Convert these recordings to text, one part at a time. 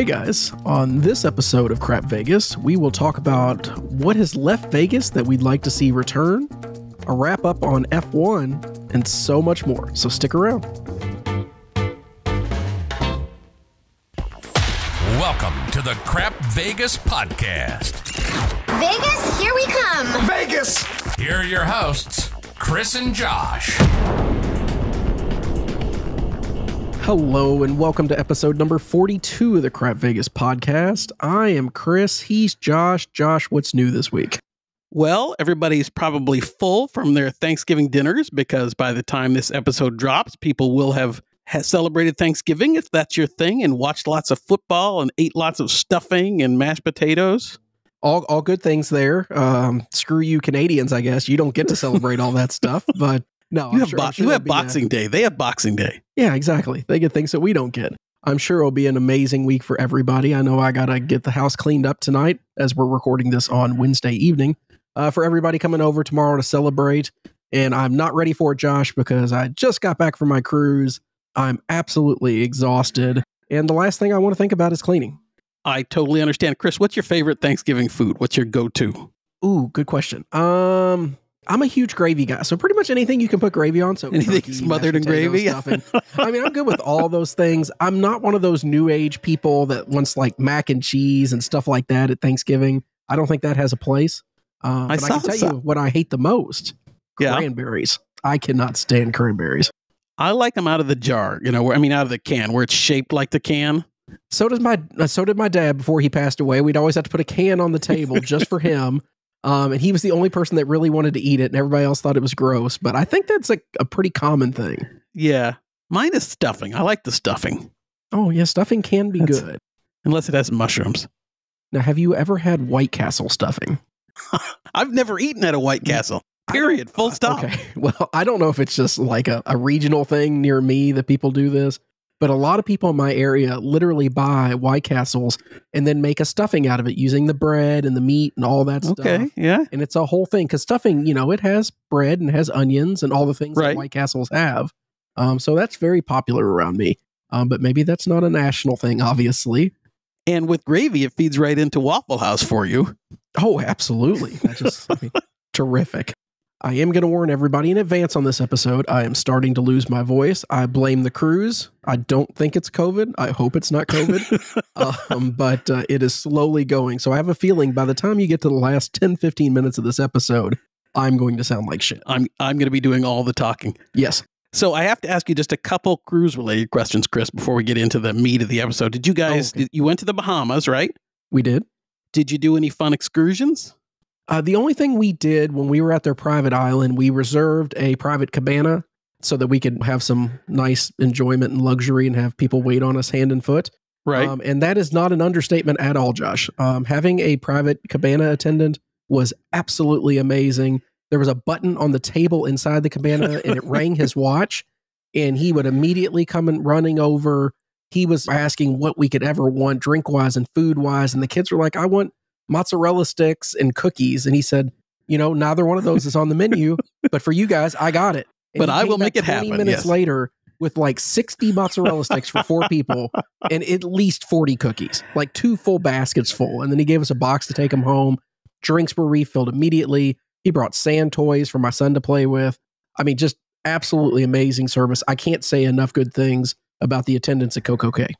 Hey guys, on this episode of Crap Vegas, we will talk about what has left Vegas that we'd like to see return, a wrap up on F1, and so much more. So stick around. Welcome to the Crap Vegas podcast. Vegas, here we come. Vegas! Here are your hosts, Chris and Josh. Hello, and welcome to episode number 42 of the Crap Vegas podcast. I am Chris. He's Josh. Josh, what's new this week? Well, everybody's probably full from their Thanksgiving dinners because by the time this episode drops, people will have celebrated Thanksgiving if that's your thing and watched lots of football and ate lots of stuffing and mashed potatoes. All, all good things there. Um, screw you, Canadians, I guess. You don't get to celebrate all that stuff, but no, You I'm have, sure- bo- sure you have a- Boxing Day. They have Boxing Day. Yeah, exactly. They get things that we don't get. I'm sure it'll be an amazing week for everybody. I know I got to get the house cleaned up tonight as we're recording this on Wednesday evening uh, for everybody coming over tomorrow to celebrate. And I'm not ready for it, Josh, because I just got back from my cruise. I'm absolutely exhausted. And the last thing I want to think about is cleaning. I totally understand. Chris, what's your favorite Thanksgiving food? What's your go to? Ooh, good question. Um, I'm a huge gravy guy, so pretty much anything you can put gravy on. So Anything turkey, smothered in gravy? stuffing. I mean, I'm good with all those things. I'm not one of those new age people that wants like mac and cheese and stuff like that at Thanksgiving. I don't think that has a place. Uh, I but I, can tell some. you what I hate the most: Yeah. cranberries. I cannot stand cranberries. I like them out of the jar, you know, where, I mean, out of the can where it's shaped like the can. So does my uh, so did my dad before he passed away. We'd always have to put a can on the table just for him. Um, and he was the only person that really wanted to eat it, and everybody else thought it was gross. But I think that's like a pretty common thing. Yeah. Mine is stuffing. I like the stuffing, Oh yeah, stuffing can be That's- good. unless it has mushrooms. Now, have you ever had White Castle stuffing? I've never eaten at a White Castle. Period. Full stop. Okay. Well, I don't know if it's just like a, a regional thing near me that people do this, but a lot of people in my area literally buy White Castles and then make a stuffing out of it using the bread and the meat and all that Okay. stuff. Yeah. And it's a whole thing because stuffing, you know, it has bread and has onions and all the things Right. that White Castles have. Um, so that's very popular around me. Um, but maybe that's not a national thing, obviously. And with gravy, it feeds right into Waffle House for you. Oh, absolutely. That's just I mean, terrific. I am going to warn everybody in advance on this episode. I am starting to lose my voice. I blame the cruise. I don't think it's COVID. I hope it's not COVID. um, but uh, it is slowly going. So I have a feeling by the time you get to the last 10, 15 minutes of this episode, I'm going to sound like shit. I'm I'm going to be doing all the talking. Yes. So I have to ask you just a couple cruise related questions, Chris, before we get into the meat of the episode. Did you guys? okay. did- you went to the Bahamas, right? We did. Did you do any fun excursions? Uh, the only thing we did when we were at their private island, we reserved a private cabana so that we could have some nice enjoyment and luxury and have people wait on us hand and foot. Right. Um, and that is not an understatement at all, Josh. Um, having a private cabana attendant was absolutely amazing. There was a button on the table inside the cabana and it rang his watch, and he would immediately come and running over. He was asking what we could ever want drink wise and food wise. And the kids were like, I want mozzarella sticks and cookies. And he said, You know, neither one of those is on the menu, but for you guys, I got it. And But I will make it 20 happen, minutes yes. later with like 60 mozzarella sticks for four people and at least 40 cookies, like two full baskets full. And then he gave us a box to take them home. Drinks were refilled immediately. He brought sand toys for my son to play with. I mean, just absolutely amazing service. I can't say enough good things about the attendants at CocoCay.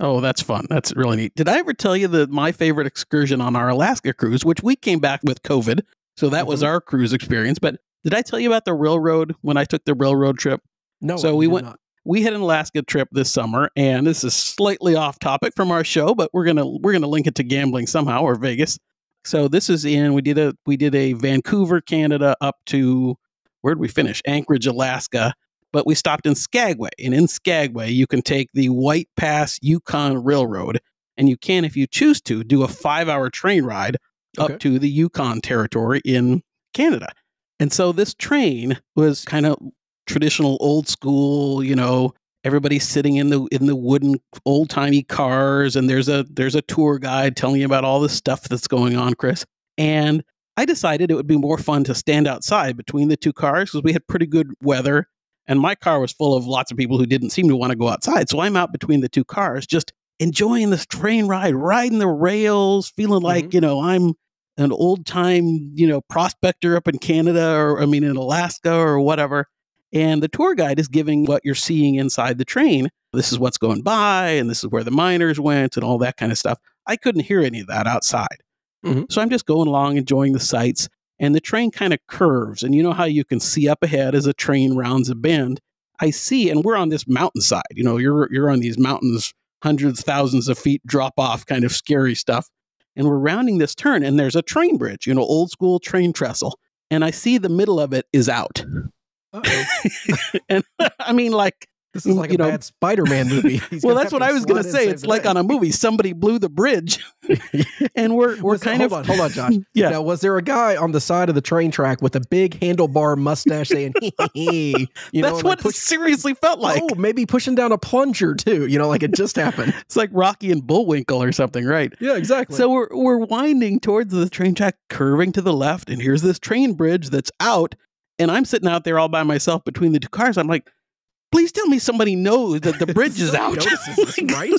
Oh, that's fun. That's really neat. Did I ever tell you that my favorite excursion on our Alaska cruise, which we came back with COVID, so that was Mhm. our cruise experience. But did I tell you about the railroad when I took the railroad trip? No, So we went- not. We had an Alaska trip this summer, and this is slightly off topic from our show, but we're gonna we're gonna link it to gambling somehow or Vegas. So this is in we did a we did a Vancouver, Canada, up to where did we finish? Anchorage, Alaska. But we stopped in Skagway, and in Skagway you can take the White Pass Yukon Railroad, and you can, if you choose to, do a five hour train ride Okay. up to the Yukon territory in Canada. And so this train was kind of traditional old school, you know, everybody's sitting in the in the wooden old timey cars and there's a there's a tour guide telling you about all the stuff that's going on, Chris. And I decided it would be more fun to stand outside between the two cars because we had pretty good weather and my car was full of lots of people who didn't seem to want to go outside. So I'm out between the two cars just enjoying this train ride, riding the rails, feeling like, you know, I'm an old time, you know, prospector up in Canada or I mean in Alaska or whatever. And the tour guide is giving what you're seeing inside the train. This is what's going by, and this is where the miners went, and all that kind of stuff. I couldn't hear any of that outside. Mhm. So I'm just going along, enjoying the sights. And the train kind of curves. And you know how you can see up ahead as a train rounds a bend? I see, and we're on this mountainside. You know, you're you're on these mountains, hundreds, thousands of feet drop off, kind of scary stuff. And we're rounding this turn, and there's a train bridge, you know, old school train trestle. And I see the middle of it is out. And I mean, like, This is like You a know- bad Spider-Man movie. Well, that's what I was going to say. It's like on a movie, somebody blew the bridge, and we're we're Listen, kind hold of on, hold on, Josh. Yeah. Now, was there a guy on the side of the train track with a big handlebar mustache saying, "Hee hee hee"? You know, that's and, what like, it seriously felt like. oh, maybe pushing down a plunger too. You know, like it just happened. It's like Rocky and Bullwinkle or something, right? yeah, exactly. So we're we're winding towards the train track, curving to the left, and here's this train bridge that's out, and I'm sitting out there all by myself between the two cars. I'm like, please tell me somebody knows that the bridge is out. Notices Like, right?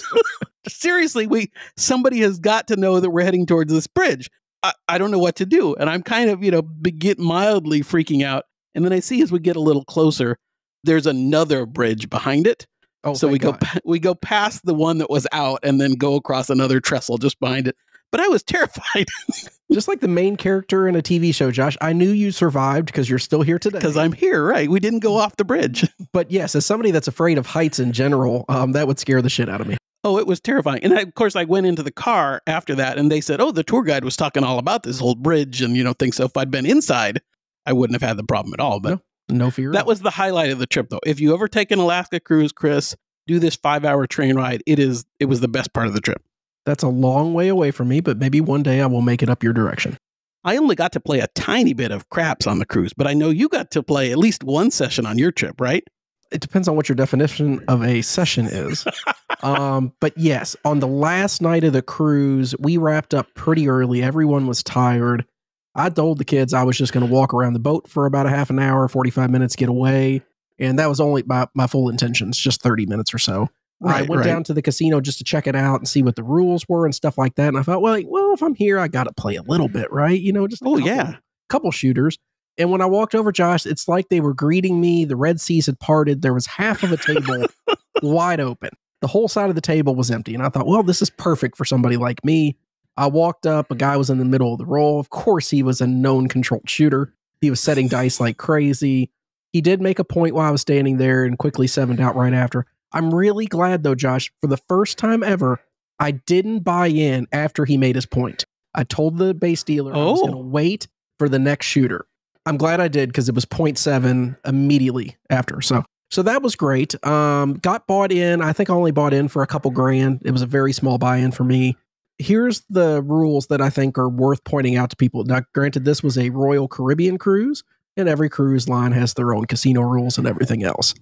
seriously, we somebody has got to know that we're heading towards this bridge. I, I don't know what to do, and I'm kind of you know begin mildly freaking out, and then I see as we get a little closer, there's another bridge behind it. Oh, so we go God. pa- we go past the one that was out, and then go across another trestle just behind it. But I was terrified just like the main character in a TV show, Josh. I knew you survived because you're still here today. because I'm here. Right, we didn't go off the bridge. But yes, as somebody that's afraid of heights in general, um, that would scare the shit out of me. Oh, it was terrifying. And I, of course, I went into the car after that, and they said, "Oh, the tour guide was talking all about this whole bridge and you know things." So if I'd been inside, I wouldn't have had the problem at all. But No. No fear. that was the highlight of the trip, though. If you ever take an Alaska cruise, Chris, do this five-hour train ride. It is it was the best part of the trip. That's a long way away from me, but maybe one day I will make it up your direction. I only got to play a tiny bit of craps on the cruise, but I know you got to play at least one session on your trip, right? It depends on what your definition of a session is. um, but yes, on the last night of the cruise, we wrapped up pretty early. Everyone was tired. I told the kids I was just going to walk around the boat for about a half an hour, 45 minutes, get away. And that was only my, my full intentions, just 30 minutes or so. I went right. down to the casino just to check it out and see what the rules were and stuff like that. And I thought, well, well, if I'm here, I got to play a little bit, right? You know, just a Oh couple- yeah, couple shooters. And when I walked over, Josh, it's like they were greeting me. The Red Seas had parted. There was half of a table wide open. The whole side of the table was empty. And I thought, well, this is perfect for somebody like me. I walked up. A hmm. guy was in the middle of the roll. Of course, he was a known controlled shooter. He was setting dice like crazy. He did make a point while I was standing there and quickly sevened out right after. I'm really glad, though, Josh, for the first time ever, I didn't buy in after he made his point. I told the base dealer I was Oh. going to wait for the next shooter. I'm glad I did because it was 0.7 immediately after. So so that was great. Um, got bought in. I think I only bought in for a couple grand. It was a very small buy-in for me. Here's the rules that I think are worth pointing out to people. Now, granted, this was a Royal Caribbean cruise, and every cruise line has their own casino rules and everything else.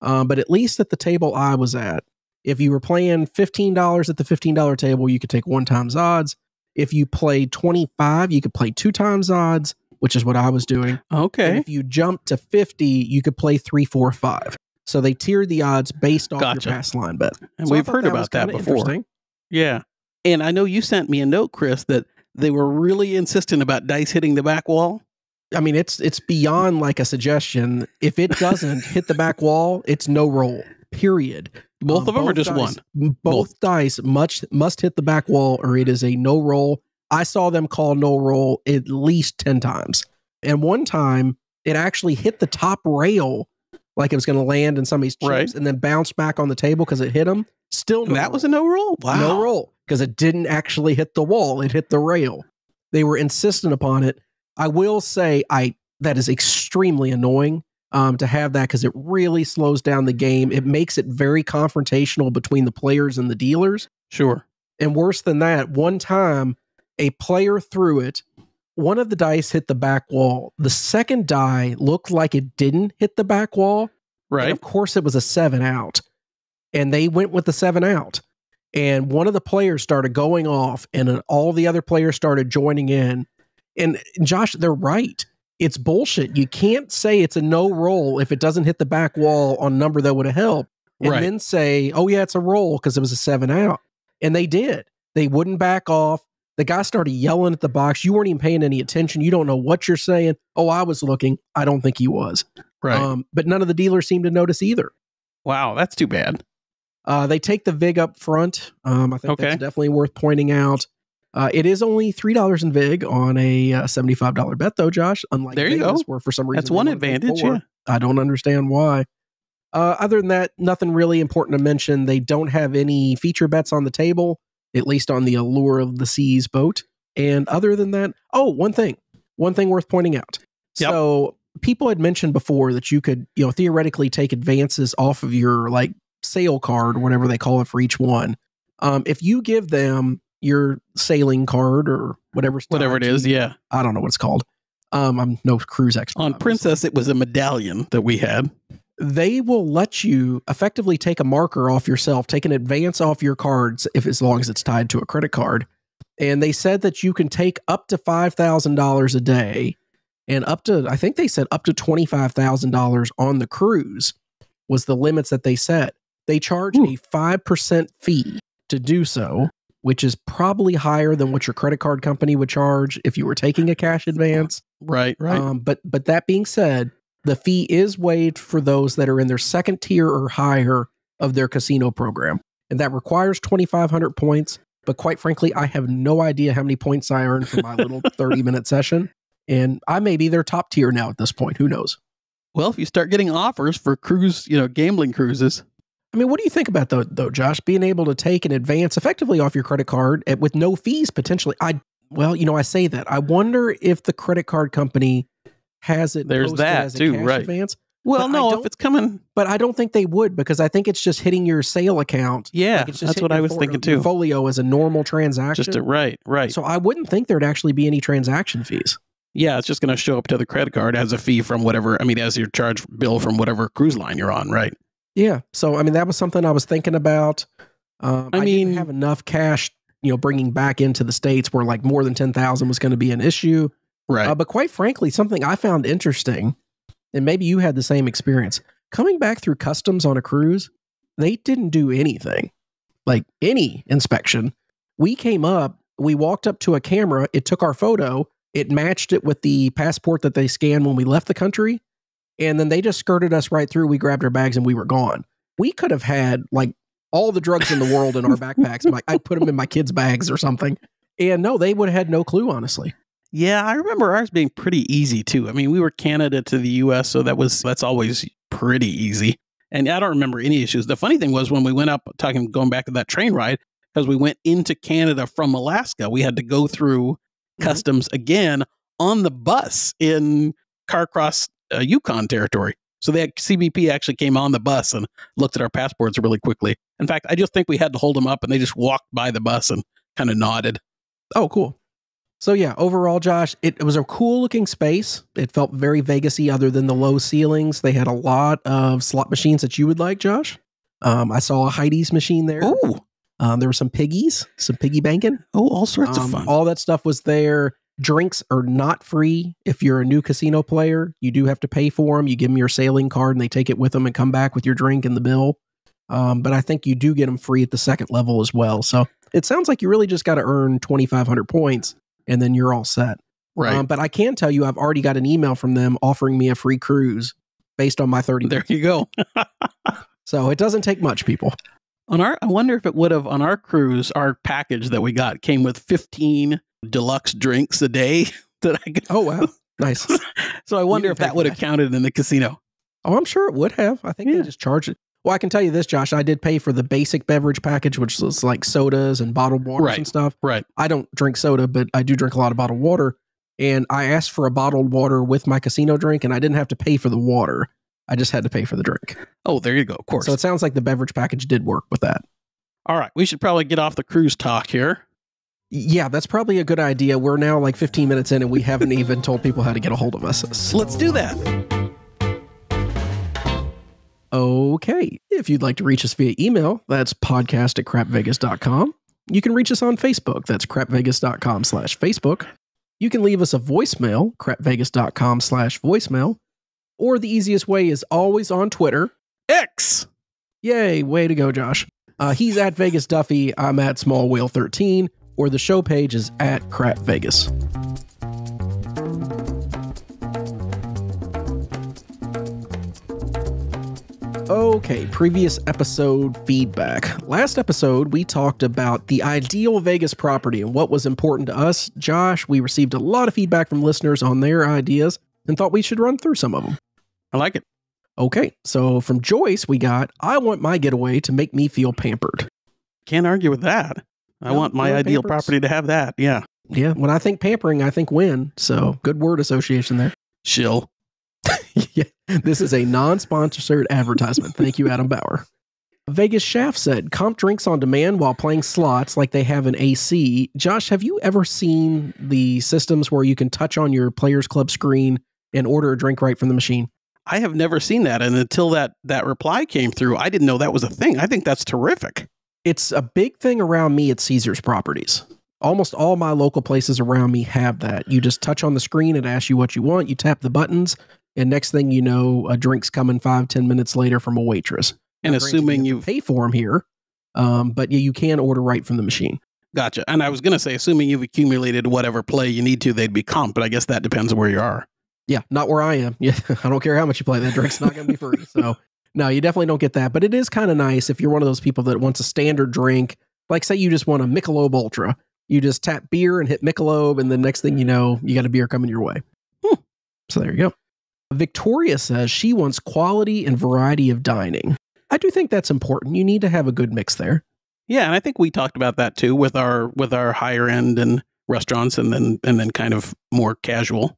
Um, but at least at the table I was at, if you were playing $15 at the $15 table, you could take one times odds. If you played 25, you could play two times odds, which is what I was doing. And okay. if you jumped to 50, you could play three, four, five. So they tiered the odds based off Gotcha. your pass line bet. And So we've heard was about that before. Yeah. And I know you sent me a note, Chris, that they were really insistent about dice hitting the back wall. I mean, it's it's beyond like a suggestion. If it doesn't hit the back wall, it's no roll. Period. Both Um, of them are just dice- one? m- Both, dice must must hit the back wall, or it is a no roll. I saw them call no roll at least ten times, and one time it actually hit the top rail, like it was going to land in somebody's chips, Right. and then bounced back on the table because it hit them. Still, no that roll. was a no roll? Wow. no roll because it didn't actually hit the wall; it hit the rail. They were insistent upon it. I will say, I that is extremely annoying um, to have that because it really slows down the game. It makes it very confrontational between the players and the dealers. Sure. And worse than that, one time a player threw it. One of the dice hit the back wall. The second die looked like it didn't hit the back wall. And Right. of course, it was a seven out. And they went with the seven out. And one of the players started going off, and all the other players started joining in. And Josh, they're right. It's bullshit. You can't say it's a no roll if it doesn't hit the back wall on number that would have helped. And Right. then say, oh, yeah, it's a roll because it was a seven out. And they did. They wouldn't back off. The guy started yelling at the box. You weren't even paying any attention. You don't know what you're saying. Oh, I was looking. I don't think he was. Right. Um, but none of the dealers seemed to notice either. wow, that's too bad. Uh, they take the VIG up front. Um, I think Okay. that's definitely worth pointing out. Uh, it is only three dollars in VIG on a uh, seventy-five dollar bet, though, Josh. Unlike There you Vegas, go. where for some reason That's one advantage. Yeah. I don't understand why. Uh, other than that, nothing really important to mention. They don't have any feature bets on the table, at least on the Allure of the Seas boat. And other than that, oh, one thing, one thing worth pointing out. Yep. So people had mentioned before that you could, you know, theoretically take advances off of your like sail card whatever they call it for each one. Um, if you give them your sailing card or whatever, Whatever it is. Yeah. I don't know what it's called. Um, I'm no cruise expert. On obviously Princess, it was a medallion that we had. they will let you effectively take a marker off yourself, take an advance off your cards if as long as it's tied to a credit card. And they said that you can take up to five thousand dollars a day, and up to I think they said up to twenty five thousand dollars on the cruise was the limits that they set. They charge Ooh. a five percent fee to do so, which is probably higher than what your credit card company would charge if you were taking a cash advance. Right. Right. Um, but but that being said, the fee is waived for those that are in their second tier or higher of their casino program, and that requires twenty five hundred points. But quite frankly, I have no idea how many points I earned for my little thirty minute session, and I may be their top tier now at this point. Who knows? well, if you start getting offers for cruise, you know, gambling cruises, I mean, what do you think about though, though, Josh? Being able to take an advance effectively off your credit card at, with no fees potentially. I well, you know, I say that. I wonder if the credit card company has it. There's that as a too, cash right. Advance. well, But no, if it's coming, But I don't think they would because I think it's just hitting your sail account. yeah, Like, it's just that's what I was for- thinking too. Folio as a normal transaction. Just a, right, right. So I wouldn't think there'd actually be any transaction fees. yeah, it's just going to show up to the credit card as a fee from whatever. I mean, as your charge bill from whatever cruise line you're on, right? Yeah. So I mean, that was something I was thinking about. Um, I I, mean- didn't have enough cash, you know, bringing back into the states where like more than ten thousand was going to be an issue. Right. Uh, but quite frankly, something I found interesting, and maybe you had the same experience coming back through customs on a cruise. They didn't do anything, like any inspection. We came up, we walked up to a camera, it took our photo, it matched it with the passport that they scanned when we left the country, and then they just skirted us right through. We grabbed our bags and we were gone. We could have had like all the drugs in the world in our backpacks. My, I put them in my kids' bags or something. And no, they would have had no clue, honestly. Yeah, I remember ours being pretty easy too. I mean, we were Canada to the US, so that was that's always pretty easy. And I don't remember any issues. The funny thing was when we went up talking going back to that train ride, because we went into Canada from Alaska, we had to go through Mhm. customs again on the bus in Carcross uh, Yukon territory. So had, CBP actually came on the bus and looked at our passports really quickly. In fact, I just think we had to hold them up and they just walked by the bus and kind of nodded. Oh, cool. So yeah, overall, Josh, it, it was a cool looking space. It felt very Vegasy, other than the low ceilings. They had a lot of slot machines that you would like, Josh. Um, I saw a Heidi's machine there. Oh, Um, there were some piggies, some piggy banking. oh, all sorts Um, of fun. All that stuff was there. Drinks are not free if you're a new casino player. You do have to pay for them. You give them your sailing card, and they take it with them and come back with your drink and the bill. Um, but I think you do get them free at the second level as well. So it sounds like you really just got to earn 2,500 points, and then you're all set. right. Um, but I can tell you, I've already got an email from them offering me a free cruise based on my 30. there you go. So it doesn't take much, people. On our, I wonder if it would have on our cruise. Our package that we got came with fifteen deluxe drinks a day that I got. Oh wow, nice. So I wonder if that would have counted in the casino. Oh, I'm sure it would have. I think Yeah. they just charged it. Well, I can tell you this, Josh. I did pay for the basic beverage package, which was like sodas and bottled waters Right. and stuff. Right. I don't drink soda, but I do drink a lot of bottled water. And I asked for a bottled water with my casino drink, and I didn't have to pay for the water. I just had to pay for the drink. Oh, there you go. Of course. So it sounds like the beverage package did work with that. All right. We should probably get off the cruise talk here. Yeah, that's probably a good idea. We're now like 15 minutes in, and we haven't even told people how to get a hold of us. So let's do that. Okay. If you'd like to reach us via email, that's podcast at crapvegas.com. You can reach us on Facebook. That's crapvegas.com slash Facebook. You can leave us a voicemail, crapvegas.com slash voicemail. Or the easiest way is always on Twitter. X. Yay, way to go, Josh. Uh, he's at Vegas Duffy. I'm at Small Whale 13, or the show page is at Crap Vegas. Okay, previous episode feedback. Last episode, we talked about the ideal Vegas property and what was important to us. Josh, we received a lot of feedback from listeners on their ideas and thought we should run through some of them. I like it. Okay, so from Joyce, we got I want my getaway to make me feel pampered. Can't argue with that. I No, want my no ideal pampers. property to have that. Yeah. Yeah, when I think pampering, I think Wynn. So good word association there. Shill. yeah, this is a non sponsored advertisement. Thank you, Adam Bauer. Vegas Shaft said, comp drinks on demand while playing slots like they have an AC. Josh, have you ever seen the systems where you can touch on your Players Club screen and order a drink right from the machine? I have never seen that. And until that, that reply came through, I didn't know that was a thing. I think that's terrific. It's a big thing around me at Caesar's properties. Almost all my local places around me have that. You just touch on the screen, it asks you what you want, you tap the buttons, and next thing you know, a drink's coming five, ten minutes later from a waitress. And assuming you you have to pay for them here, um, but yeah, you can order right from the machine. gotcha. And I was going to say, assuming you've accumulated whatever play you need to, they'd be comp, but I guess that depends on where you are. Yeah, not where I am. Yeah, I don't care how much you play. That drink's not going to be free. So no, you definitely don't get that. But it is kind of nice if you're one of those people that wants a standard drink. Like say you just want a Michelob Ultra, you just tap beer and hit Michelob, and the next thing you know, you got a beer coming your way. Hmm. So there you go. Victoria says she wants quality and variety of dining. I do think that's important. You need to have a good mix there. Yeah, and I think we talked about that too with our with our higher end and restaurants, and then and then kind of more casual.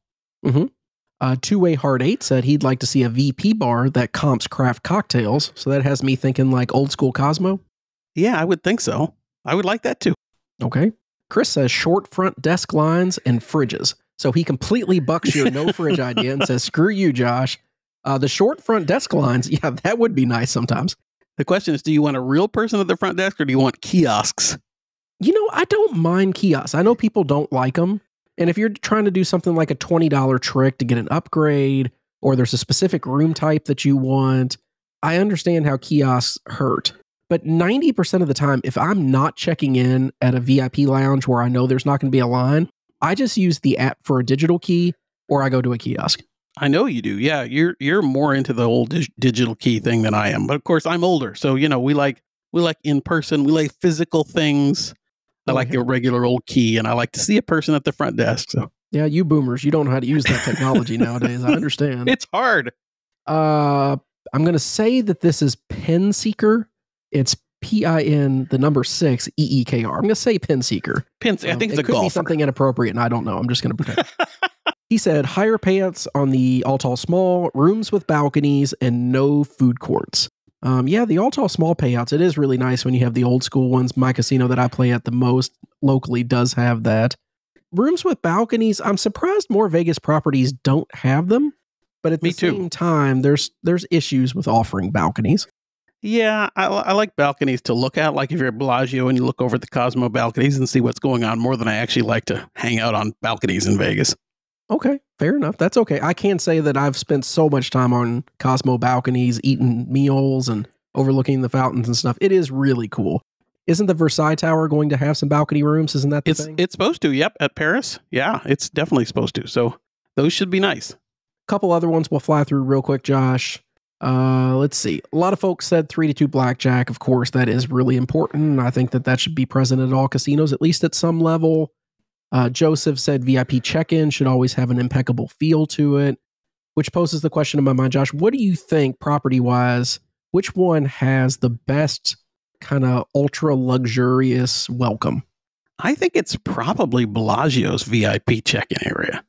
Uh, Two Way Hard Eight said he'd like to see a VP bar that comps craft cocktails. So that has me thinking like old school Cosmo. Yeah, I would think so. I would like that too. Okay. Chris says short front desk lines and fridges. So he completely bucks your no fridge idea and says, screw you, Josh. Uh, the short front desk lines, yeah, that would be nice sometimes. The question is, do you want a real person at the front desk or do you want kiosks? You know, I don't mind kiosks. I know people don't like them. And if you're trying to do something like a $20 trick to get an upgrade, or there's a specific room type that you want, I understand how kiosks hurt. But 90% of the time, if I'm not checking in at a VIP lounge where I know there's not going to be a line, I just use the app for a digital key or I go to a kiosk. I know you do. Yeah, you're you're more into the old dig- digital key thing than I am. But of course, I'm older, so you know we like we like in person. We like physical things. I like a regular old key, and I like to see a person at the front desk. So Yeah, you boomers, you don't know how to use that technology nowadays. I understand. it's hard. Uh, I'm going to say that this is Pin Seeker. It's P I N, the number six, E E K R. I'm going to say Pin Seeker. Pins. I Um, think it's it could be something inappropriate, and I don't know. I'm just going to pretend. he said higher pants on the all tall small, rooms with balconies, and no food courts. Um, yeah, the all tall small payouts. It is really nice when you have the old school ones. My casino that I play at the most locally does have that. Rooms with balconies. I'm surprised more Vegas properties don't have them. But at Me the too. same time, there's there's issues with offering balconies. Yeah, I, I like balconies to look at. Like if you're at Bellagio and you look over at the Cosmo balconies and see what's going on, more than I actually like to hang out on balconies in Vegas. Okay, fair enough. That's okay. I can't say that I've spent so much time on Cosmo balconies, eating meals and overlooking the fountains and stuff. It is really cool. Isn't the Versailles Tower going to have some balcony rooms? Isn't that the It's thing? it's supposed to. Yep, at Paris. Yeah, it's definitely supposed to. So those should be nice. A couple other ones we'll fly through real quick, Josh. Uh, let's see. A lot of folks said three to two blackjack. Of course, that is really important. I think that that should be present at all casinos, at least at some level. Uh, Joseph said VIP check-in should always have an impeccable feel to it, which poses the question in my mind, Josh. What do you think, property-wise, which one has the best kind of ultra luxurious welcome? I think it's probably Bellagio's VIP check-in area.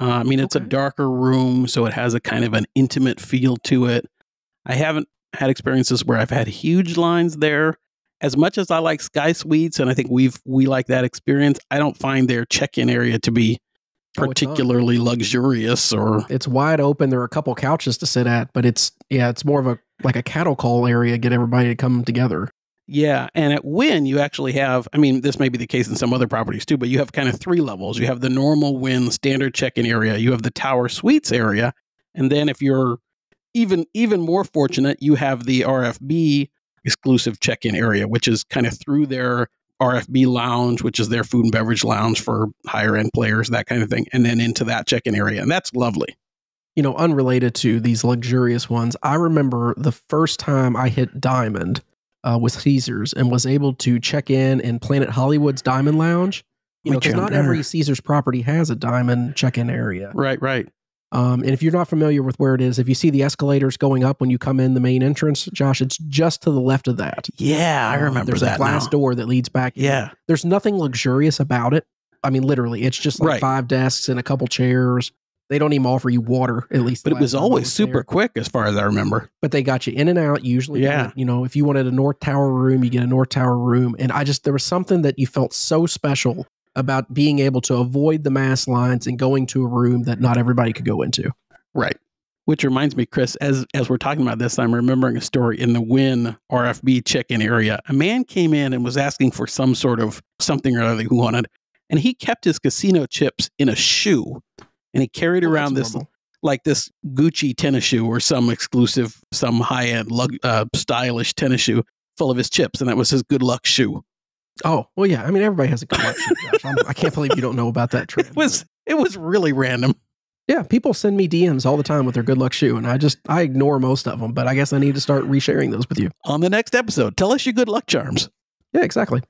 Uh, I mean, it's Okay. a darker room, so it has a kind of an intimate feel to it. I haven't had experiences where I've had huge lines there. As much as I like Sky Suites, and I think we've we like that experience, I don't find their check-in area to be Oh, particularly luxurious or It's wide open. There are a couple couches to sit at, but it's yeah, it's more of a like a cattle call area. Get everybody to come together. Yeah, and at Wynn you actually have. I mean, this may be the case in some other properties too, but you have kind of three levels. You have the normal Wynn standard check-in area. You have the Tower Suites area, and then if you're even even more fortunate, you have the RFB exclusive check-in area, which is kind of through their RFB lounge, which is their food and beverage lounge for higher end players, that kind of thing, and then into that check-in area, and that's lovely. You know, unrelated to these luxurious ones, I remember the first time I hit Diamond uh, with Caesars and was able to check in in Planet Hollywood's Diamond Lounge. You know, because not every Caesars property has a Diamond check-in area. Right, right. Um, and if you're not familiar with where it is, if you see the escalators going up when you come in the main entrance, Josh, it's just to the left of that. Yeah, I Um, remember There's that a glass now. door that leads back. in. Yeah, There's nothing luxurious about it. I mean, literally, it's just like Right. five desks and a couple chairs. They don't even offer you water, at least. but it was always was super there. quick as far as I remember. But they got you in and out usually. Yeah. You know, if you wanted a North Tower room, you get a North Tower room. And I just, there was something that you felt so special about being able to avoid the mass lines and going to a room that not everybody could go into. Right. Which reminds me, Chris, as as we're talking about this, I'm remembering a story in the Wynn RFB check-in area. A man came in and was asking for some sort of something or other he wanted, and he kept his casino chips in a shoe, and he carried Well, around this like this Gucci tennis shoe or some exclusive, some high-end, lug, uh, stylish tennis shoe full of his chips, and that was his good luck shoe. Oh, well, yeah. I mean, everybody has a collection, I can't believe you don't know about that trend. It was it was really random. Yeah, people send me DMs all the time with their good luck shoe, and I just I ignore most of them. But I guess I need to start resharing those with you. On the next episode, tell us your good luck charms. Yeah, exactly.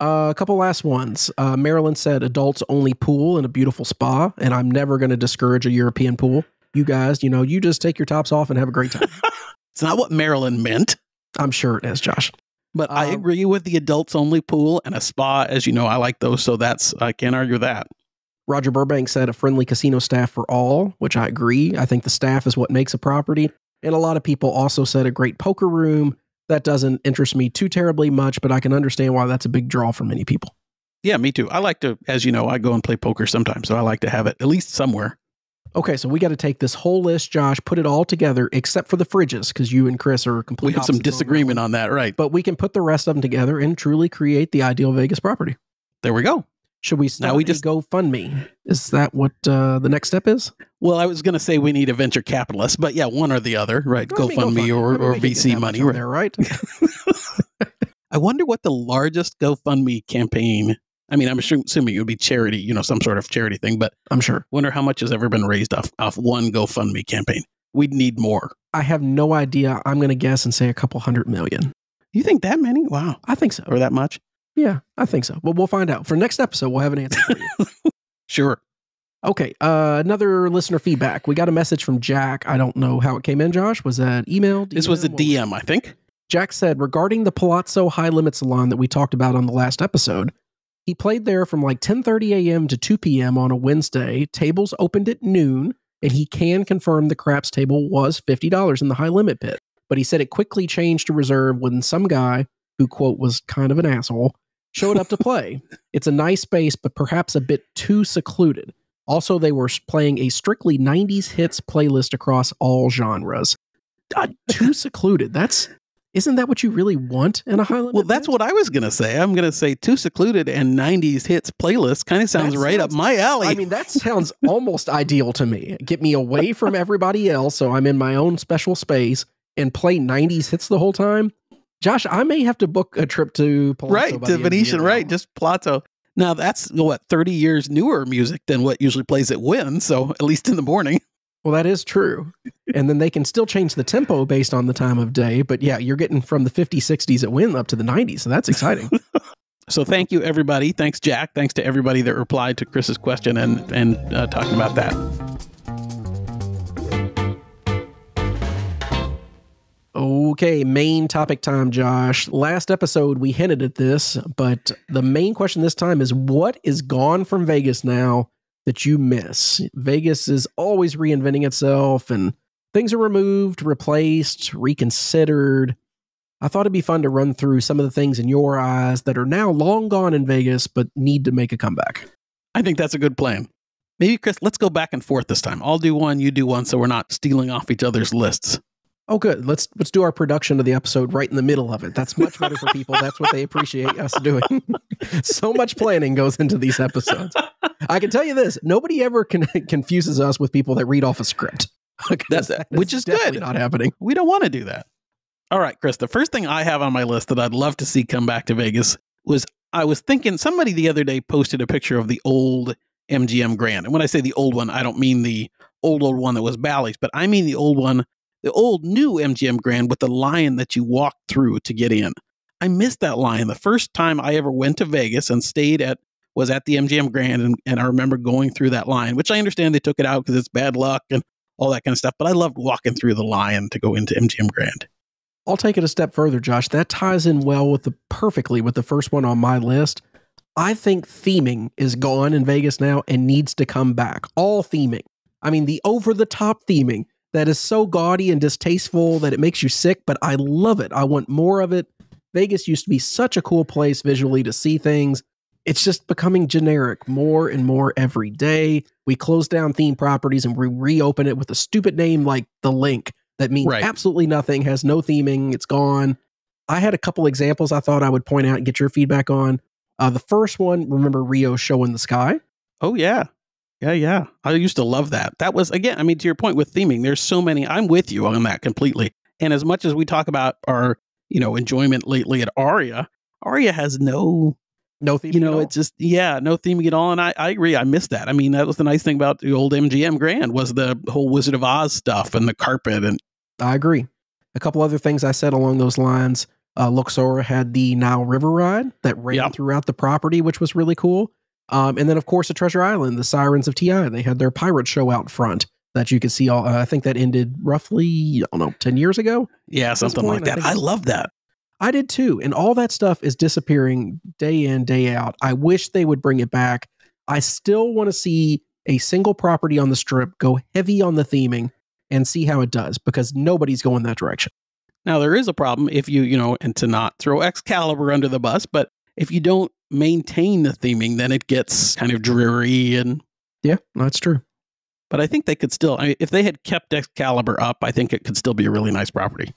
Uh, a couple last ones. Uh, Marilyn said adults only pool in a beautiful spa, and I'm never going to discourage a European pool. You guys, you know, you just take your tops off and have a great time. It's not what Marilyn meant. I'm sure it is, Josh. But I Um, agree with the adults only pool and a spa. As you know, I like those, so that's I can't argue that. Roger Burbank said a friendly casino staff for all, which I agree. I think the staff is what makes a property. And a lot of people also said a great poker room. That doesn't interest me too terribly much, but I can understand why that's a big draw for many people. Yeah, me too. I like to, as you know, I go and play poker sometimes, so I like to have it at least somewhere. Okay, so we got to take this whole list, Josh, put it all together, except for the fridges, because you and Chris are completely. We have some disagreement on that, right? but we can put the rest of them together and truly create the ideal Vegas property. There we go. Should we start we we just- just GoFundMe? Is that what uh, the next step is? Well, I was going to say we need a venture capitalist, but yeah, one or the other, right? I mean, GoFundMe or, or we can get VC money, right? there, right? I wonder what the largest GoFundMe campaign. I mean, I'm assuming it would be charity, you know, some sort of charity thing, but I'm sure. wonder how much has ever been raised off off one GoFundMe campaign. We'd need more. I have no idea. I'm going to guess and say a couple hundred million. You think that many? Wow, I think so. or that much? Yeah, I think so. But we'll find out. For next episode, we'll have an answer for you. Sure. Okay, uh, another listener feedback. We got a message from Jack. I don't know how it came in, Josh. Was that email? This was a DM, I think. Jack said regarding the Palazzo High Limit Salon that we talked about on the last episode, he played there from like 10:30 a.m. to 2 p.m. on a Wednesday. Tables opened at noon, and he can confirm the craps table was $50 in the high limit pit. But he said it quickly changed to reserve when some guy who quote was kind of an asshole showed up to play. it's a nice space, but perhaps a bit too secluded. Also, they were playing a strictly 90s hits playlist across all genres. Uh, too secluded. That's isn't that what you really want in a high limit? Well, that's what I was going to say. I'm going to say Too Secluded and 90s Hits playlist kind of sounds That right up my alley. I mean, that sounds almost ideal to me. Get me away from everybody else, so I'm in my own special space and play 90s hits the whole time. Josh, I may have to book a trip to Palazzo right, to end of the Venetian, right, just Plato. Now, that's what, 30 years newer music than what usually plays at Wynn. So, at least in the morning. Well, that is true. and then they can still change the tempo based on the time of day. But yeah, you're getting from the 50s, 60s at Wynn up to the 90s. So that's exciting. So, thank you, everybody. Thanks, Jack. Thanks to everybody that replied to Chris's question and, and uh, talking about that. Okay, main topic time, Josh. Last episode, we hinted at this, but the main question this time is what is gone from Vegas now that you miss? Vegas is always reinventing itself and things are removed, replaced, reconsidered. I thought it'd be fun to run through some of the things in your eyes that are now long gone in Vegas but need to make a comeback. I think that's a good plan. Maybe, Chris, let's go back and forth this time. I'll do one, you do one, so we're not stealing off each other's lists. Oh, good. Let's let's do our production of the episode right in the middle of it. That's much better for people. That's what they appreciate us doing. so much planning goes into these episodes. I can tell you this: nobody ever con- confuses us with people that read off a script. That's- that which is definitely good. Not happening. We don't want to do that. All right, Chris. The first thing I have on my list that I'd love to see come back to Vegas was I was thinking somebody the other day posted a picture of the old MGM Grand. And when I say the old one, I don't mean the old old one that was Bally's, but I mean the old one, the old new MGM Grand with the line that you walked through to get in. I missed that line. The first time I ever went to Vegas and stayed at was at the MGM Grand, and, and I remember going through that line, which I understand they took it out because it's bad luck and all that kind of stuff. But I loved walking through the line to go into MGM Grand. I'll take it a step further, Josh. That ties in well with the perfectly with the first one on my list. I think theming is gone in Vegas now and needs to come back. All theming. I mean, the over the top theming that is so gaudy and distasteful that it makes you sick, but I love it. I want more of it. Vegas used to be such a cool place visually to see things. It's just becoming generic more and more every day. We close down theme properties and we reopen it with a stupid name like The Link that means Right. absolutely nothing, has no theming, it's gone. I had a couple examples I thought I would point out and get your feedback on. Uh, the first one, remember Rio Show in the Sky? Oh yeah. Yeah, yeah. I used to love that. That was again, I mean, to your point with theming, there's so many. I'm with you on that completely. And as much as we talk about our, you know, enjoyment lately at Aria, Aria has no, No theming. you at know, all? it's just yeah, no theming at all. And I, I agree. I missed that. I mean, that was the nice thing about the old MGM Grand was the whole Wizard of Oz stuff and the carpet and I agree. A couple other things I said along those lines. Uh, Luxor had the Nile River ride that ran Yeah. throughout the property, which was really cool. Um, and then, of course, at Treasure Island, the Sirens of TI, they had their pirate show out front that you could see. All uh, I think that ended roughly, I don't know, ten years ago. yeah, something like that. think I love that. I did too. And all that stuff is disappearing day in, day out. I wish they would bring it back. I still want to see a single property on the strip go heavy on the theming and see how it does because nobody's going that direction. Now there is a problem if you, you know, and to not throw Excalibur under the bus, but if you don't maintain the theming, then it gets kind of dreary and Yeah, that's true. but I think they could still I mean, if they had kept Excalibur up, I think it could still be a really nice property.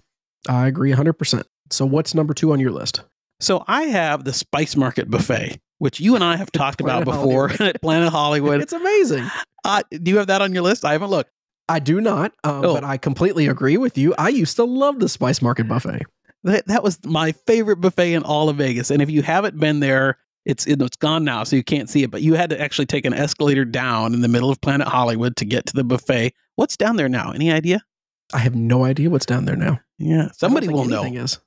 I agree 100%. So, what's number two on your list? So I have the Spice Market Buffet, which you and I have talked about before Hollywood. at Planet Hollywood. It's amazing. Uh, do you have that on your list? I haven't looked. I do not, um, Oh. but I completely agree with you. I used to love the Spice Market Buffet. That, that was my favorite buffet in all of Vegas. And if you haven't been there, it's it's gone now, so you can't see it. But you had to actually take an escalator down in the middle of Planet Hollywood to get to the buffet. What's down there now? Any idea? I have no idea what's down there now. Yeah, somebody will know. Is.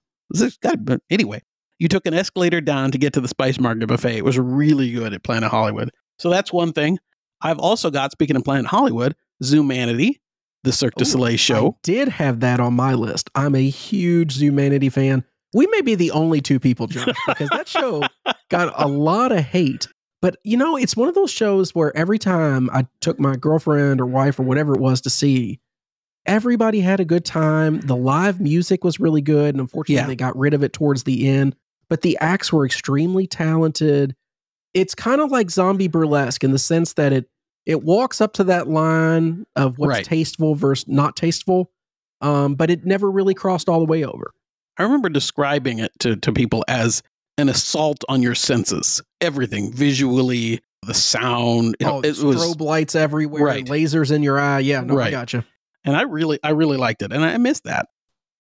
Got- but anyway, you took an escalator down to get to the Spice Market buffet. It was really good at Planet Hollywood. So that's one thing. I've also got, speaking of Planet Hollywood, Zumanity, the Cirque du Soleil show. I did have that on my list. I'm a huge Zumanity fan. We may be the only two people, Josh, because that show got a lot of hate. But you know, it's one of those shows where every time I took my girlfriend or wife or whatever it was to see, everybody had a good time. The live music was really good. And unfortunately, Yeah. they got rid of it towards the end. But the acts were extremely talented. It's kind of like zombie burlesque in the sense that it it walks up to that line of what's Right. tasteful versus not tasteful. Um, but it never really crossed all the way over. I remember describing it to, to people as an assault on your senses. Everything visually, the sound. Oh, it was, strobe lights everywhere, Right. lasers in your eye. Yeah, no, I gotcha. and I really, I really liked it, and I missed that.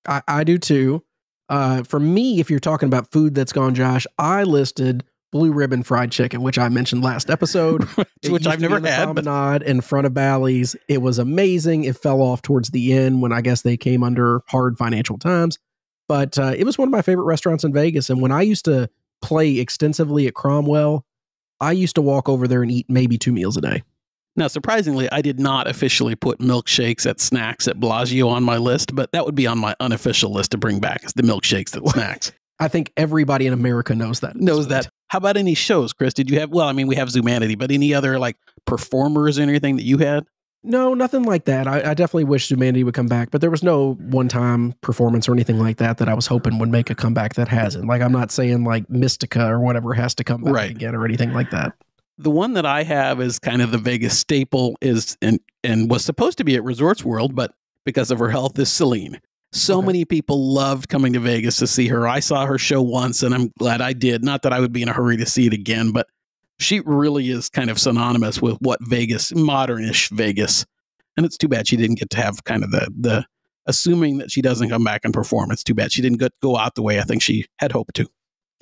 I, I do too. Uh, for me, if you're talking about food that's gone, Josh, I listed blue ribbon fried chicken, which I mentioned last episode. Which I've never had. But Promenade in front of Bally's. It was amazing. It fell off towards the end when I guess they came under hard financial times. But uh, it was one of my favorite restaurants in Vegas. And when I used to play extensively at Cromwell, I used to walk over there and eat maybe two meals a day. now, surprisingly, I did not officially put milkshakes at snacks at Bellagio on my list, but that would be on my unofficial list to bring back is the milkshakes at snacks. I think everybody in America knows that. Knows that. How about any shows, Chris? Did you have? Well, I mean, we have Zumanity, but any other like performers or anything that you had? No, nothing like that. I, I definitely wish Zumanity would come back, but there was no one time performance or anything like that that I was hoping would make a comeback that hasn't. Like, I'm not saying like Mystica or whatever has to come back Right. again or anything like that. The one that I have is kind of the Vegas staple is and and was supposed to be at Resorts World, but because of her health is Celine. So Okay. many people loved coming to Vegas to see her. I saw her show once and I'm glad I did. Not that I would be in a hurry to see it again, but she really is kind of synonymous with what Vegas, modernish Vegas. And it's too bad she didn't get to have kind of the the assuming that she doesn't come back and perform. It's too bad she didn't go, go out the way I think she had hoped to.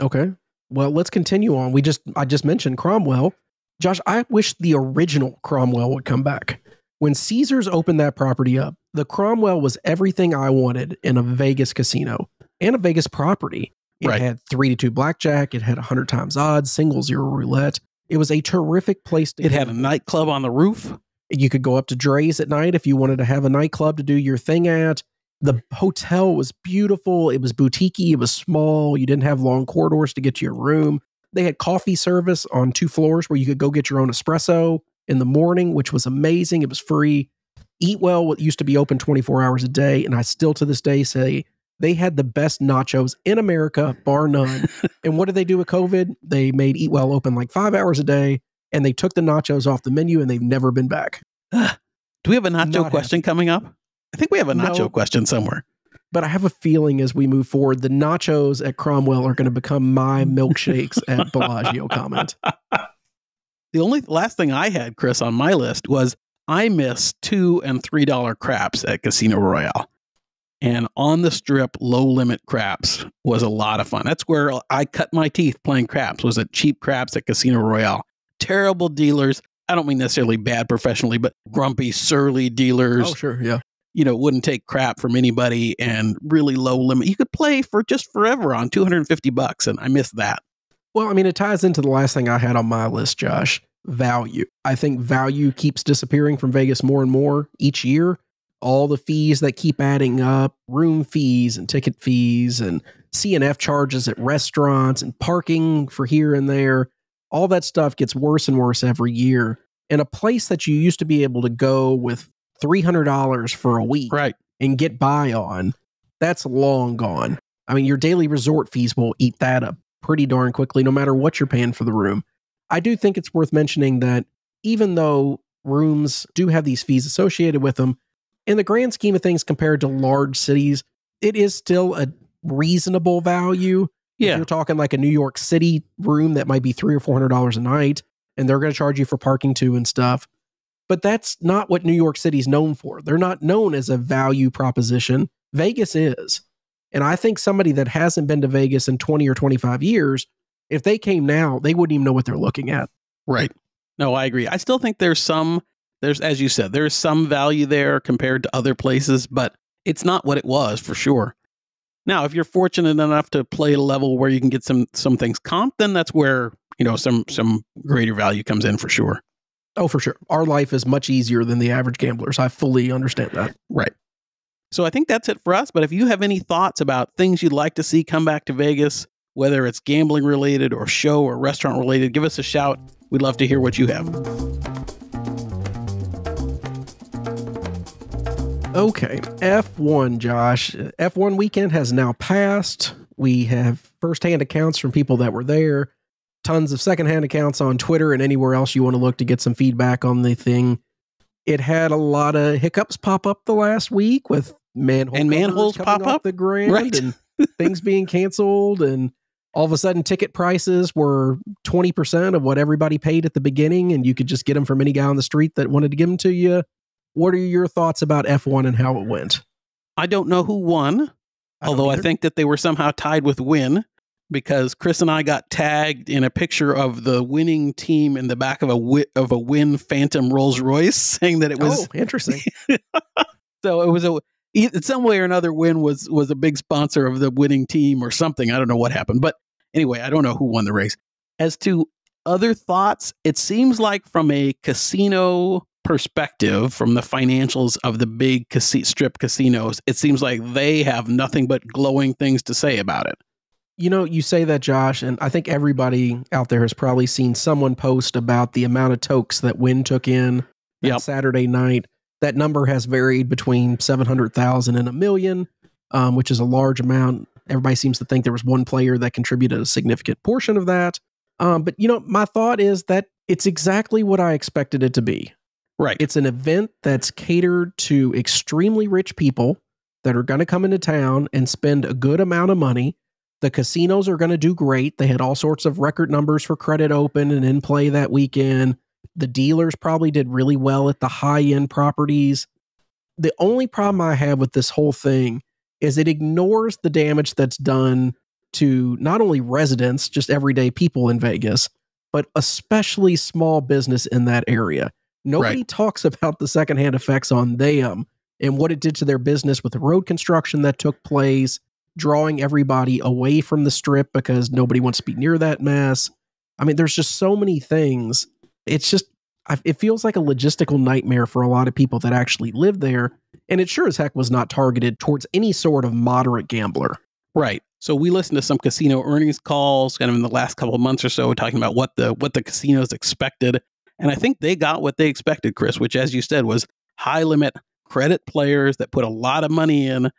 Okay. Well, let's continue on. We just I just mentioned Cromwell. Josh, I wish the original Cromwell would come back. When Caesars opened that property up, the Cromwell was everything I wanted in a Vegas casino and a Vegas property. It Right. had three to two blackjack. It had 100 times odds, single zero roulette. It was a terrific place to It had a nightclub on the roof. You could go up to Drai's at night if you wanted to have a nightclub to do your thing at. The hotel was beautiful. It was boutiquey. It was small. You didn't have long corridors to get to your room. They had coffee service on two floors where you could go get your own espresso in the morning, which was amazing. It was free. Eat Well used to be open 24 hours a day. And I still to this day say they had the best nachos in America, bar none. and what did they do with COVID? They made Eat Well open like five hours a day and they took the nachos off the menu and they've never been back. Do we have a nacho Not question coming up? I think we have a nacho No. question somewhere. But I have a feeling as we move forward, the nachos at Cromwell are going to become my milkshakes at Bellagio comment. The only last thing I had, Chris, on my list was I missed two and three dollar craps at Casino Royale. And on the strip, low limit craps was a lot of fun. That's where I cut my teeth playing craps, was at cheap craps at Casino Royale. Terrible dealers. I don't mean necessarily bad professionally, but grumpy, surly dealers, Oh, sure. Yeah. you know, wouldn't take crap from anybody and really low limit. You could play for just forever on 250 bucks. And I missed that. Well, I mean, it ties into the last thing I had on my list, Josh value. I think value keeps disappearing from Vegas more and more each year. All the fees that keep adding up room fees and ticket fees and CNF charges at restaurants and parking for here and there all that stuff gets worse and worse every year. And a place that you used to be able to go with $300 for a week Right. and get by on, that's long gone. I mean, your daily resort fees will eat that up pretty darn quickly, no matter what you're paying for the room. I do think it's worth mentioning that even though rooms do have these fees associated with them, in the grand scheme of things, compared to large cities, it is still a reasonable value. If Yeah. you're talking like a New York City room that might be three or four hundred dollars a night, and they're going to charge you for parking too and stuff. But that's not what New York City's known for. They're not known as a value proposition. Vegas is. And I think somebody that hasn't been to Vegas in 20 or 25 years, if they came now, they wouldn't even know what they're looking at. Right. No, I agree. I still think there's some there's as you said, there's some value there compared to other places, but it's not what it was for sure. Now, if you're fortunate enough to play at a level where you can get some some things comp, then that's where, you know, some some greater value comes in for sure. Oh, for sure. Our life is much easier than the average gambler's. I fully understand that. Right. So I think that's it for us, but if you have any thoughts about things you'd like to see come back to Vegas, whether it's gambling related or show or restaurant related, give us a shout. We'd love to hear what you have. Okay, F1, Josh. F1 weekend has now passed. We have firsthand accounts from people that were there, tons of secondhand accounts on Twitter and anywhere else you want to look to get some feedback on the thing. It had a lot of hiccups pop up the last week with manhole And manholes pop up? the ground Right. and things being canceled and all of a sudden ticket prices were 20% of what everybody paid at the beginning and you could just get them from any guy on the street that wanted to give them to you what are your thoughts about F1 and how it went? I don't know who won. don't although I think that they were somehow tied with Wynn because Chris and I got tagged in a picture of the winning team in the back of a of a Wynn Phantom Rolls Royce, saying that it was oh, interesting. so it was a some way or another Wynn was was a big sponsor of the winning team or something. I don't know what happened, but anyway, I don't know who won the race. As to other thoughts, it seems like from a casino perspective, from the financials of the big casi- strip casinos, it seems like they have nothing but glowing things to say about it. you know, you say that, Josh, and I think everybody out there has probably seen someone post about the amount of tokes that Wynn took in that Yep. Saturday night. That number has varied between 700,000 and a million, um, which is a large amount. Everybody seems to think there was one player that contributed a significant portion of that. Um, but, you know, my thought is that it's exactly what I expected it to be. Right. It's an event that's catered to extremely rich people that are going to come into town and spend a good amount of money. The casinos are going to do great. They had all sorts of record numbers for credit open and in play that weekend. The dealers probably did really well at the high end properties. the only problem I have with this whole thing is it ignores the damage that's done to not only residents, just everyday people in Vegas, but especially small business in that area. Nobody Right. talks about the secondhand effects on them and what it did to their business with the road construction that took place, drawing everybody away from the strip because nobody wants to be near that mess. I mean, there's just so many things. It's just, it feels like a logistical nightmare for a lot of people that actually live there. And it sure as heck was not targeted towards any sort of moderate gambler. Right. So we listened to some casino earnings calls kind of in the last couple of months or so talking about what the what the casinos expected. And I think they got what they expected, Chris, which as you said was high limit credit players that put a lot of money in.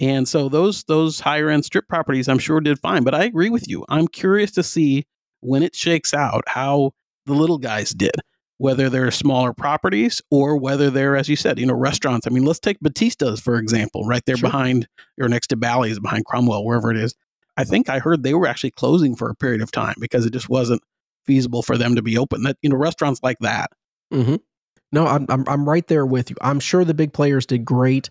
And so those those higher end strip properties I'm sure did fine, but I agree with you. I'm curious to see when it shakes out how the little guys did. Whether they're smaller properties or whether they're, as you said, you know, restaurants. I mean, let's take Battista's, for example, right there Sure. behind or next to Bally's, behind Cromwell, wherever it is. I think I heard they were actually closing for a period of time because it just wasn't feasible for them to be open. That you know, restaurants like that. Mm-hmm. No, I'm, I'm I'm right there with you. I'm sure the big players did great.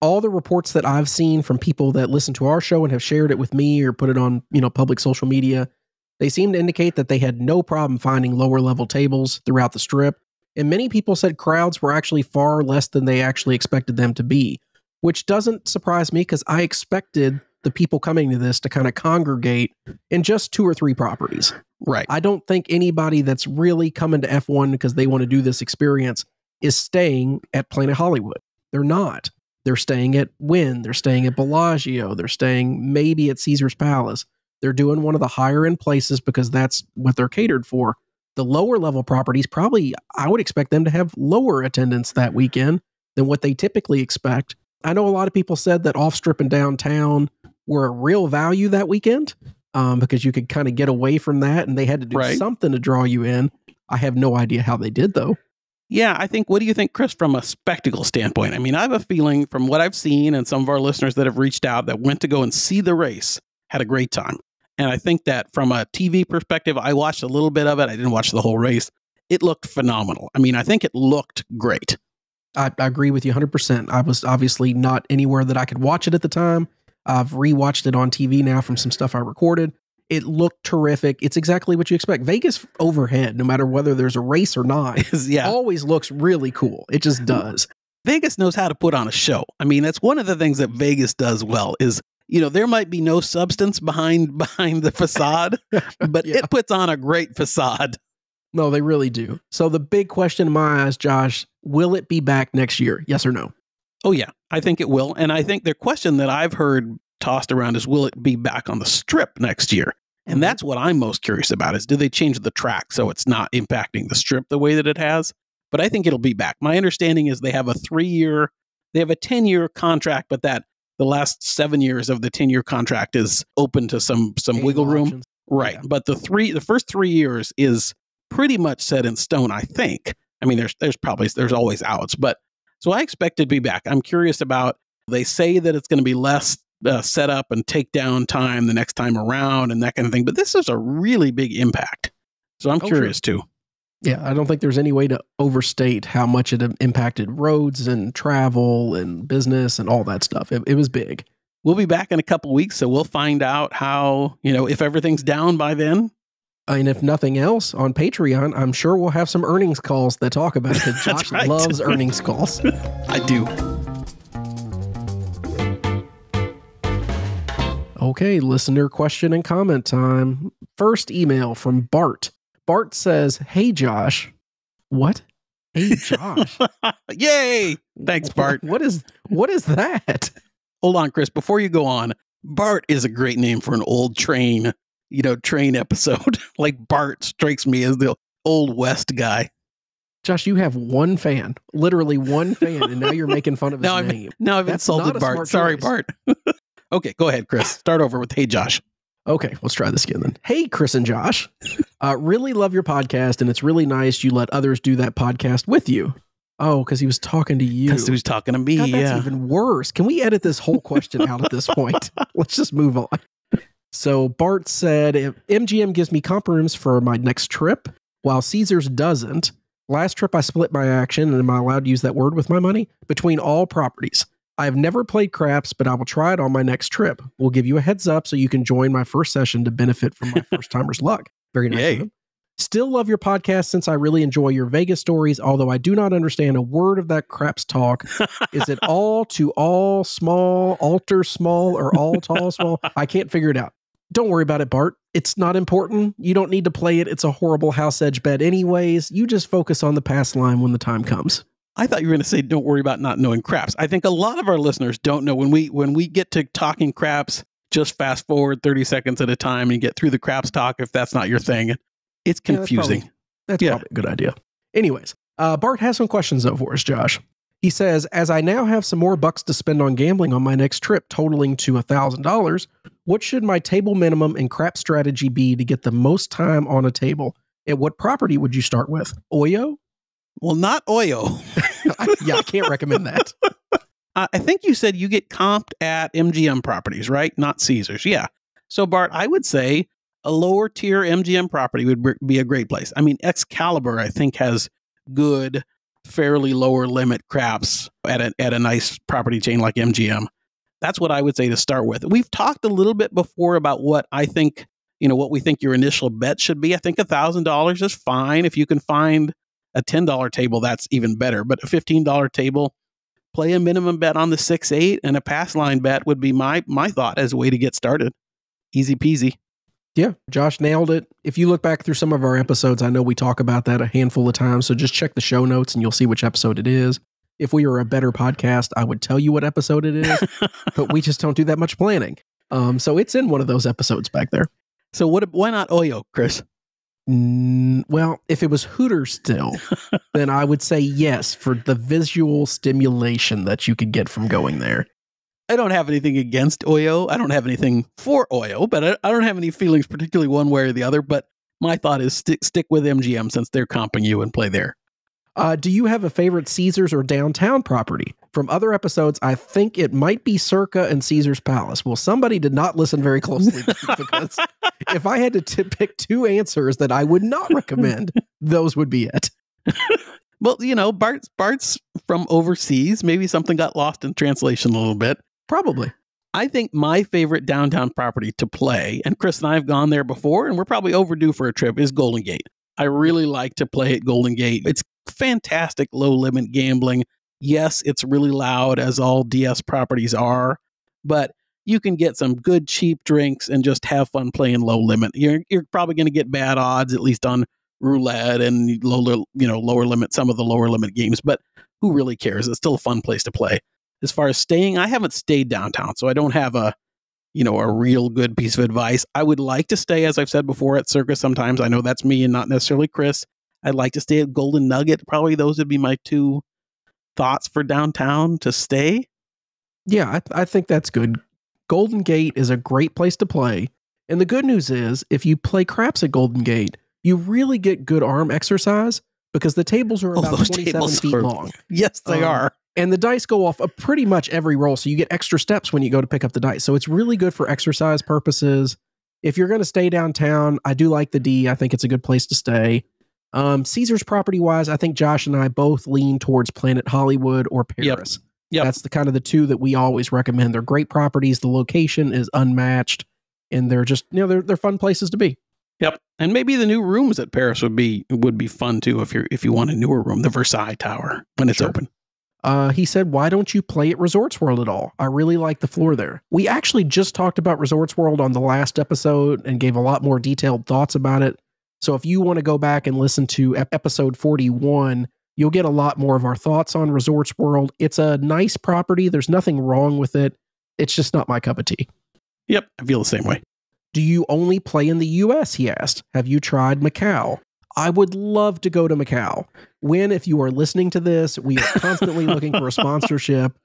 All the reports that I've seen from people that listen to our show and have shared it with me or put it on you know public social media, they seem to indicate that they had no problem finding lower level tables throughout the strip. And many people said crowds were actually far less than they actually expected them to be, which doesn't surprise me because I expected the people coming to this to kind of congregate in just two or three properties. Right. I don't think anybody that's really coming to F1 because they want to do this experience is staying at Planet Hollywood. They're not. They're staying at Wynn. They're staying at Bellagio. They're staying maybe at Caesar's Palace. They're doing one of the higher end places because that's what they're catered for. The lower level properties, probably, I would expect them to have lower attendance that weekend than what they typically expect. I know a lot of people said that off strip and downtown were a real value that weekend um, because you could kind of get away from that and they had to do Right. something to draw you in. I have no idea how they did though. Yeah, I think. What do you think, Chris, from a spectacle standpoint? I mean, I have a feeling from what I've seen and some of our listeners that have reached out that went to go and see the race had a great time. And I think that from a TV perspective, I watched a little bit of it. I didn't watch the whole race. It looked phenomenal. I mean, I think it looked great. I, I agree with you 100%. I was obviously not anywhere that I could watch it at the time. I've rewatched it on TV now from some stuff I recorded. It looked terrific. It's exactly what you expect. Vegas overhead, no matter whether there's a race or not, yeah, always looks really cool. It just does. Vegas knows how to put on a show. I mean, that's one of the things that Vegas does well is, you know, there might be no substance behind behind the facade, but Yeah. it puts on a great facade. No, they really do. So the big question in my eyes, Josh, will it be back next year? Yes or no? Oh yeah, I think it will. And I think the question that I've heard tossed around is will it be back on the strip next year? And mm-hmm. that's what I'm most curious about is do they change the track so it's not impacting the strip the way that it has? But I think it'll be back. My understanding is they have a 3-year they have a 10-year contract but that the last 7 years of the 10-year contract is open to some some wiggle room. options. Right. Yeah. But the three the first 3 years is pretty much set in stone, I think. I mean there's there's probably there's always outs, but so I expect to be back. I'm curious about they say that it's going to be less uh, setup and takedown time the next time around and that kind of thing, but this is a really big impact. So I'm Oh, sure. curious too. Yeah, I don't think there's any way to overstate how much it impacted roads and travel and business and all that stuff. It, it was big. We'll be back in a couple weeks, so we'll find out how, you know, if everything's down by then. And if nothing else, on Patreon, I'm sure we'll have some earnings calls that talk about it because Josh right. loves earnings calls. I do. Okay, listener question and comment time. First email from Bart. Bart says, Hey, Josh. What? Hey, Josh. Yay! Thanks, Bart. What is what is that? Hold on, Chris. Before you go on, Bart is a great name for an old train, you know, train episode. like Bart strikes me as the old West guy. Josh, you have one fan, literally one fan, and now you're making fun of his Now name. Now I've That's insulted Bart. Sorry, choice. Bart. okay, go ahead, Chris. Start over with Hey Josh. Okay, let's try this again then. Hey, Chris and Josh. Uh, really love your podcast, and it's really nice you let others do that podcast with you. Oh, because he was talking to you. Because he was talking to me. God, that's yeah. even worse. Can we edit this whole question out at this point? Let's just move on. So Bart said, if MGM gives me comp rooms for my next trip, while Caesars doesn't, Last trip, I split my action, and am I allowed to use that word with my money? Between all properties. I have never played craps, but I will try it on my next trip. We'll give you a heads up so you can join my first session to benefit from my first timer's luck. Very nice. Still love your podcast since I really enjoy your Vegas stories, although I do not understand a word of that craps talk. Is it all to all small, alter small, or all tall small? I can't figure it out. Don't worry about it, Bart. It's not important. You don't need to play it. It's a horrible house edge bet, anyways. You just focus on the pass line when the time comes. I thought you were going to say, "Don't worry about not knowing craps." I think a lot of our listeners don't know when we when we get to talking craps. Just fast forward thirty seconds at a time and get through the craps talk. If that's not your thing, it's Yeah, that's confusing. probably- That's Yeah. probably a good idea. Anyways, uh, Bart has some questions though for us, Josh. He says, as I now have some more bucks to spend on gambling on my next trip, totaling to $1,000, what should my table minimum and crap strategy be to get the most time on a table? And what property would you start with? Oyo? Well, not Oyo. Yeah, I can't recommend that. I I think you said you get comped at MGM properties, right? Not Caesars. Yeah. So Bart, I would say a lower tier MGM property would be a great place. I mean, Excalibur, I think, has good, fairly lower limit craps at a, at a nice property chain like MGM. That's what I would say to start with. We've talked a little bit before about what I think, you know, what we think your initial bet should be. I think $1,000 is fine. If you can find a $10 table, that's even better. But a $15 table, play a minimum bet on the six eight and a pass line bet would be my my thought as a way to get started. Easy peasy. Yeah, Josh nailed it. If you look back through some of our episodes, I know we talk about that a handful of times. So just check the show notes and you'll see which episode it is. If we were a better podcast, I would tell you what episode it is, but we just don't do that much planning. Um, so it's in one of those episodes back there. So what? Why not Oyo, Chris? Well, if it was Hooters still, then I would say yes for the visual stimulation that you could get from going there. I don't have anything against Oyo. I don't have anything for Oyo, but I, I don't have any feelings particularly one way or the other. But my thought is stick stick with MGM since they're comping you and play there. Uh, do you have a favorite Caesars or downtown property? From other episodes, I think it might be Circa and Caesar's Palace. Well, somebody did not listen very closely because if I had to t- pick two answers that I would not recommend, those would be it. Well, you know, Bart's Bart's from overseas. Maybe something got lost in translation a little bit. Probably. I think my favorite downtown property to play, and Chris and I have gone there before, and we're probably overdue for a trip, is Golden Gate. I really like to play at Golden Gate. It's fantastic low limit gambling. Yes, it's really loud, as all DS properties are, but you can get some good cheap drinks and just have fun playing low limit. You're you're probably going to get bad odds, at least on roulette and lower you know lower limit some of the lower limit games, but who really cares? It's still a fun place to play as far as staying, I haven't stayed downtown, so I don't have a you know a real good piece of advice. I would like to stay, as I've said before, at Circa. Sometimes I know that's me and not necessarily Chris. I'd like to stay at Golden Nugget. Probably those would be my two thoughts for downtown to stay. Yeah, I, I think that's good. Golden Gate is a great place to play. And the good news is, if you play craps at Golden Gate, you really get good arm exercise because the tables are Oh, about those 27 feet are- long. Yes, they Um, are. And the dice go off of pretty much every roll. So you get extra steps when you go to pick up the dice. So it's really good for exercise purposes. If you're going to stay downtown, I do like the D. I think it's a good place to stay. Um, Caesar's property wise, I think Josh and I both lean towards Planet Hollywood or. Paris. Yep. That's the kind of the two that we always recommend. They're great properties. The location is unmatched, and they're just you know they're they're fun places to be. Yep, and maybe the new rooms at Paris would be would be fun too if you are if you want a newer room, the Versailles Tower when it's Sure. open. Uh, he said, "Why don't you play at Resorts World at all? I really like the floor there." We actually just talked about Resorts World on the last episode and gave a lot more detailed thoughts about it. So if you want to go back and listen to episode forty-one, you'll get a lot more of our thoughts on Resorts World. It's a nice property. There's nothing wrong with it. It's just not my cup of tea. Yep, I feel the same way. Do you only play in the US? He asked. Have you tried Macau? I would love to go to Macau. Wynn, if you are listening to this, we are constantly looking for a sponsorship.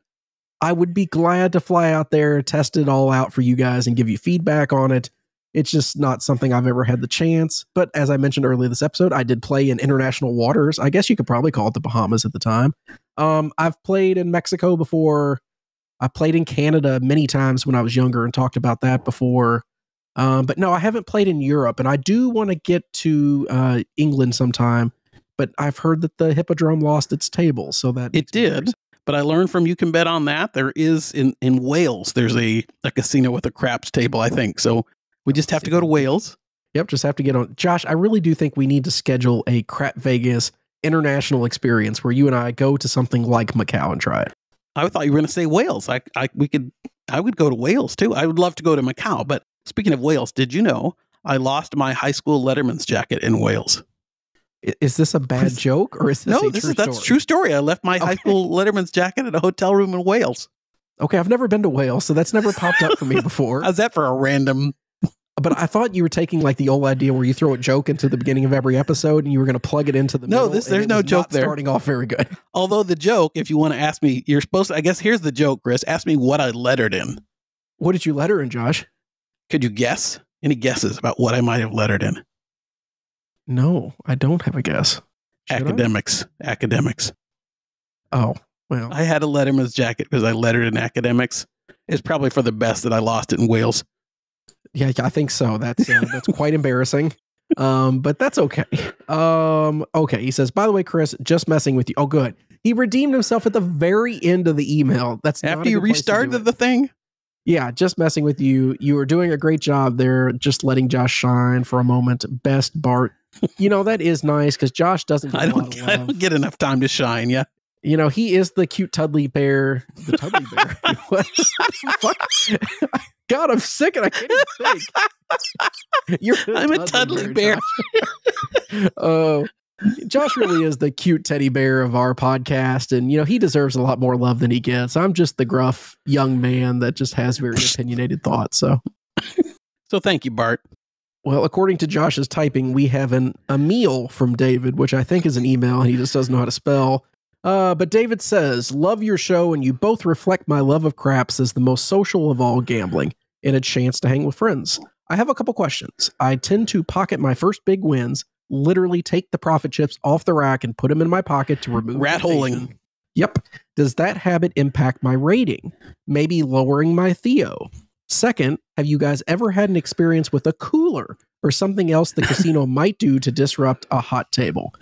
I would be glad to fly out there, test it all out for you guys, and give you feedback on it. It's just not something I've ever had the chance. But as I mentioned earlier this episode, I did play in international waters. I guess you could probably call it the Bahamas at the time. Um, I've played in Mexico before. I played in Canada many times when I was younger and talked about that before. Um, but no, I haven't played in Europe, and I do want to get to uh, England sometime but I've heard that the Hippodrome lost its table, so that It makes me very did. But I learned from you can bet on that. There is in in Wales. There's a a casino with a craps table. I think so. We just have to go to Wales. Yep, just have to get on. Josh, I really do think we need to schedule a Crap Vegas international experience where you and I go to something like Macau and try it. I thought you were going to say Wales. I, I, we could, I would go to Wales too. I would love to go to Macau. But speaking of Wales, did you know I lost my high school Letterman's jacket in Wales? Is this a bad Chris- joke or is this no, a this is that's story? true story. I left my high school Letterman's jacket in a hotel room in Wales. Okay, I've never been to Wales, so that's never popped up for me before. How's that for a random? But I thought you were taking like the old idea where you throw a joke into the beginning of every episode and you were going to plug it into the No, this- there's no joke there. Starting off very good. Although the joke, if you want to ask me, you're supposed to. I guess here's the joke, Chris. Ask me what I lettered in. What did you let her in, Josh? Could you guess? Any guesses about what I might have lettered in? No, I don't have a guess. Should I? academics. Academics. Oh, well, I had a Letterman's jacket because I lettered in academics. It's probably for the best that I lost it in Wales. Yeah, I think so. That's uh, that's quite embarrassing. Um, but that's okay. Um, okay. He says, by the way, Chris, just messing with you. Oh, good. He redeemed himself at the very end of the email. That's After you good place to do restarted the thing, Yeah, just messing with you. You were doing a great job there, just letting Josh shine for a moment. Best Bart. You know, that is nice because Josh doesn't I don't, I don't get enough time to shine. Yeah. You know, he is the cute Tudley bear. The Tudley bear. what the fuck? God, I'm sick and I can't even think. You're I'm a Tudley bear. Josh. Oh, Josh really is the cute teddy bear of our podcast, and you know he deserves a lot more love than he gets. I'm just the gruff young man that just has very opinionated thoughts. So, So thank you, Bart. well, according to Josh's typing, we have an a meal from David, which I think is an email, and he just doesn't know how to spell. Uh, but David says, "Love your show, and you both reflect my love of craps as the most social of all gambling, and a chance to hang with friends." I have a couple questions. I tend to pocket my first big wins, literally take the profit chips off the rack and put them in my pocket to remove Rat holing. Yep. Does that habit impact my rating? Maybe lowering my Theo. Second, have you guys ever had an experience with a cooler or something else the casino might do to disrupt a hot table?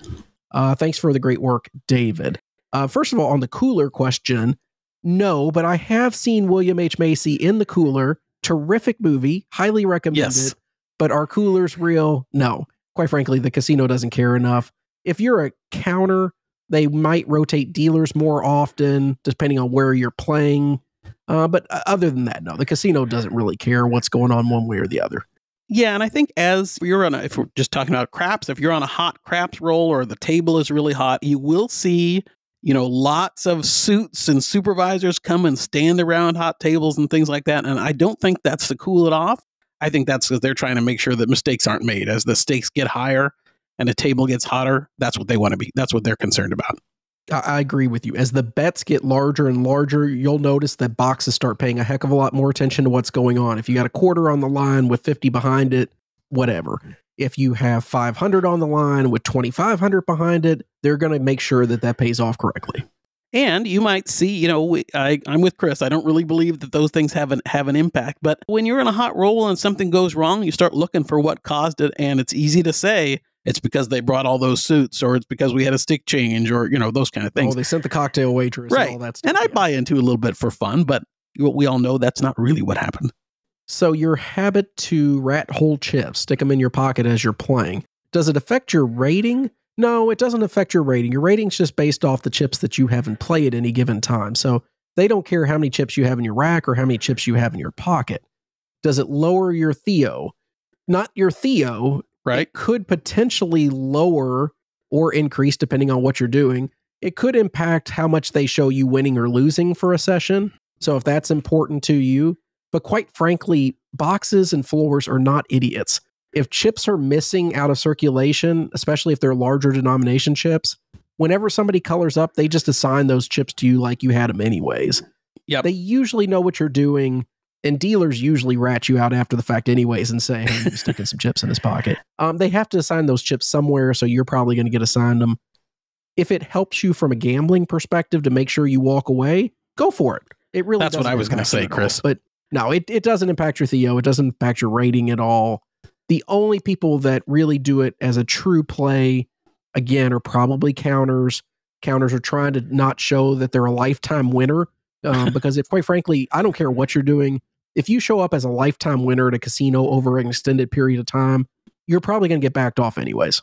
Uh, thanks for the great work, David. Uh, first of all, on the cooler question, no, but I have seen William H. Macy in the cooler. Terrific movie, highly recommended. Yes. But are coolers real? No. Quite frankly, the casino doesn't care enough. If you're a counter, they might rotate dealers more often, depending on where you're playing. Uh, but uh, other than that, no, the casino doesn't really care what's going on one way or the other. Yeah, and I think as you're on a, if we're just talking about craps, if you're on a hot craps roll or the table is really hot, you will see, you know, lots of suits and supervisors come and stand around hot tables and things like that. And I don't think that's to cool it off. I think that's because they're trying to make sure that mistakes aren't made. As the stakes get higher and the table gets hotter, that's what they want to be. That's what they're concerned about. I, agree with you. As the bets get larger and larger, you'll notice that boxes start paying a heck of a lot more attention to what's going on. If you got a quarter on the line with 50 behind it, whatever. If you have 500 on the line with 2,500 behind it, they're going to make sure that that pays off correctly. And you might see, you know, I, I'm with Chris. I don't really believe that those things have an have an impact. But when you're in a hot roll and something goes wrong, you start looking for what caused it, and it's easy to say it's because they brought all those suits, or it's because we had a stick change, or you know those kind of oh, things. Oh, they sent the cocktail waitress and right. all that stuff. and I yeah. buy into a little bit for fun, but we all know that's not really what happened. So your habit to rat hole chips, stick them in your pocket as you're playing, does it affect your rating? No, it doesn't affect your rating. Your rating's just based off the chips that you have in play at any given time. So they don't care how many chips you have in your rack or how many chips you have in your pocket. Does it lower your Theo? Not your Theo. Right? It could potentially lower or increase depending on what you're doing. It could impact how much they show you winning or losing for a session. So if that's important to you, but quite frankly, boxes and floors are not idiots. If chips are missing out of circulation, especially if they're larger denomination chips, whenever somebody colors up, they just assign those chips to you like you had them anyways. Yep. They usually know what you're doing, and dealers usually rat you out after the fact anyways and say, "Hey, you're sticking some chips in his pocket." Um, they have to assign those chips somewhere, so you're probably going to get assigned them. If it helps you from a gambling perspective to make sure you walk away, go for it. It really That's what I was gonna say, it all. Chris. But no, it, it doesn't impact your Theo. It doesn't impact your rating at all. The only people that really do it as a true play again, are probably counters. Counters are trying to not show that they're a lifetime winner. Um, because if, quite frankly, I don't care what you're doing. If you show up as a lifetime winner at a casino over an extended period of time, you're probably going to get backed off anyways.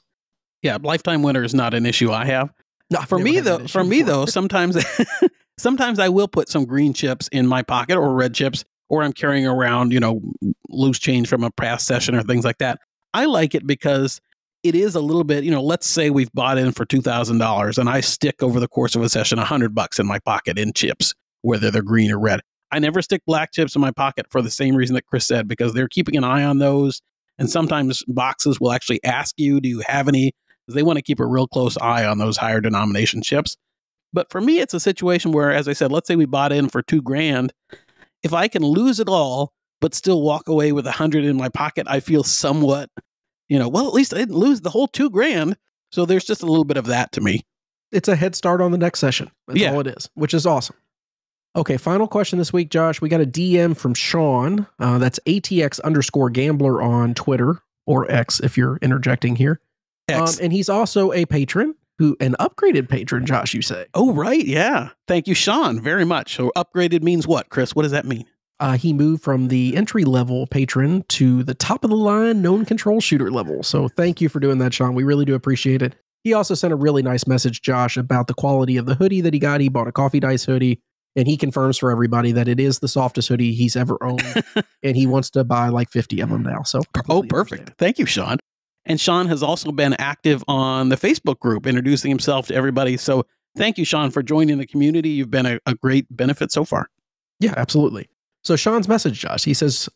Yeah, lifetime winner is not an issue I have. No, For me though, for me before. though, sometimes sometimes I will put some green chips in my pocket or red chips or I'm carrying around, you know, loose change from a past session or things like that. I like it because it is a little bit, you know, let's say we've bought in for $2,000 and I stick over the course of a session 100 bucks in my pocket in chips, whether they're green or red. I never stick black chips in my pocket for the same reason that Chris said, because they're keeping an eye on those. And sometimes boxes will actually ask you, do you have any? 'Cause They want to keep a real close eye on those higher denomination chips. But for me, it's a situation where, as I said, let's say we bought in for two grand. If I can lose it all, but still walk away with a hundred in my pocket, I feel somewhat, you know, well, at least I didn't lose the whole two grand. So there's just a little bit of that to me. it's a head start on the next session. That's Yeah. all it is, which is awesome. Okay, final question this week, Josh. We got a DM from Sean. Uh, that's ATX underscore gambler on Twitter or X if you're interjecting here. Um, X. and he's also a patron who, an upgraded patron, Josh, you say. oh, right. Yeah. Thank you, Sean, very much. So upgraded means what, Chris? What does that mean? Uh, he moved from the entry level patron to the top of the line known control shooter level. So thank you for doing that, Sean. We really do appreciate it. He also sent a really nice message, Josh, about the quality of the hoodie that he got. He bought a coffee dice hoodie, and he confirms for everybody that it is the softest hoodie he's ever owned, and he wants to buy like 50 of them now. So Oh, perfect. understand. Thank you, Sean. And Sean has also been active on the Facebook group, introducing himself to everybody. So thank you, Sean, for joining the community. You've been a, a great benefit so far. Yeah, absolutely. So Sean's message, Josh, he says,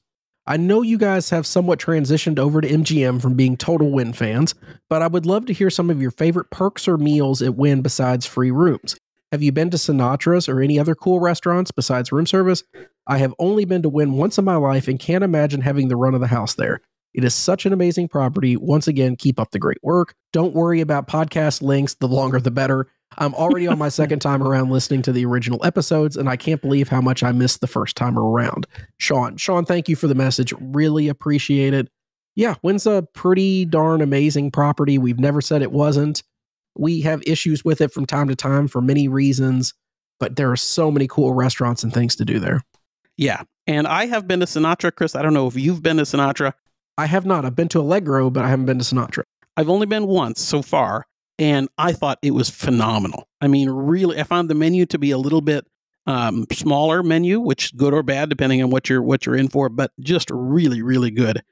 I know you guys have somewhat transitioned over to MGM from being total Wynn fans, but I would love to hear some of your favorite perks or meals at Wynn besides free rooms. Have you been to Sinatra's or any other cool restaurants besides room service? I have only been to Wynn once in my life and can't imagine having the run of the house there. It is such an amazing property. Once again, keep up the great work. Don't worry about podcast links, the longer the better. I'm already on my second time around listening to the original episodes, and I can't believe how much I missed the first time around. Sean, Sean, thank you for the message. Really appreciate it. Yeah, Wynn's a pretty darn amazing property. We've never said it wasn't. We have issues with it from time to time for many reasons, but there are so many cool restaurants and things to do there. Yeah. And I have been to Sinatra, Chris. I don't know if you've been to Sinatra. I have not. I've been to Allegro, but I haven't been to Sinatra. I've only been once so far, and I thought it was phenomenal. I mean, really, I found the menu to be a little bit um, smaller menu, which is good or bad depending on what you're what you're in for, but just really, really good.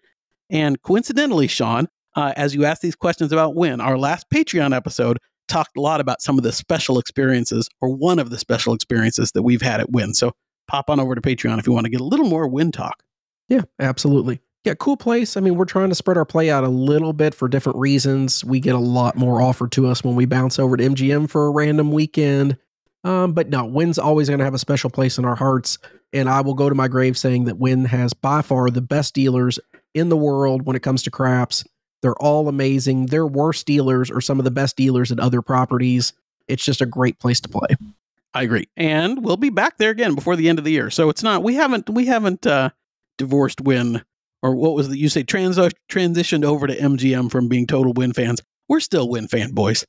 And coincidentally, Sean, uh, as you asked these questions about when our last Patreon episode talked a lot about some of the special experiences, or one of the special experiences that we've had at Wynn. So pop on over to Patreon if you want to get a little more Wynn talk. Yeah, absolutely. Yeah, cool place. I mean, we're trying to spread our play out a little bit for different reasons. We get a lot more offered to us when we bounce over to MGM for a random weekend. Um, but no, Wynn's always going to have a special place in our hearts. And I will go to my grave saying that Wynn has by far the best dealers in the world when it comes to craps. They're all amazing. Their worst dealers are some of the best dealers at other properties. It's just a great place to play. I agree. And we'll be back there again before the end of the year. So it's not we haven't we haven't uh divorced Wynn or what was it you say trans transitioned over to MGM from being total Wynn fans. We're still Wynn fan boys.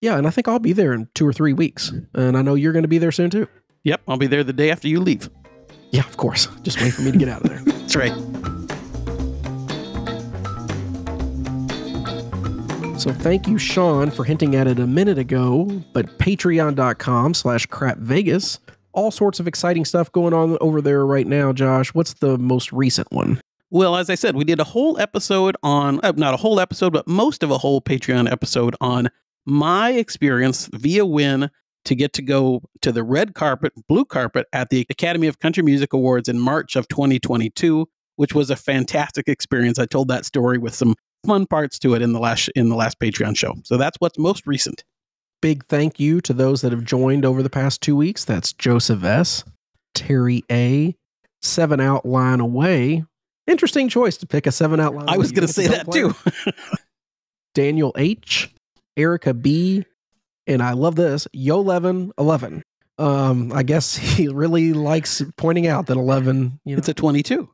Yeah, and I think I'll be there in two or three weeks. And I know you're going to be there soon too. Yep, I'll be there the day after you leave. Yeah, of course. Just wait for me to get out of there. That's right. So thank you, Sean, for hinting at it a minute ago. But patreon.com slash crap Vegas. All sorts of exciting stuff going on over there right now, Josh. What's the most recent one? Well, as I said, we did a whole episode on uh, not a whole episode, but most of a whole Patreon episode on my experience via Wynn to get to go to the red carpet, blue carpet at the Academy of Country Music Awards in March of 2022, which was a fantastic experience. I told that story with some fun parts to it in the last in the last Patreon show. So that's what's most recent. Big thank you to those that have joined over the past two weeks. That's Joseph S., Terry A., Seven Out Line Away. Interesting choice to pick a seven out line. I was going to say that too. Daniel H., Erica B., and I love this, Yo Levin 11. Um, I guess he really likes pointing out that 11, you know. it's a 22.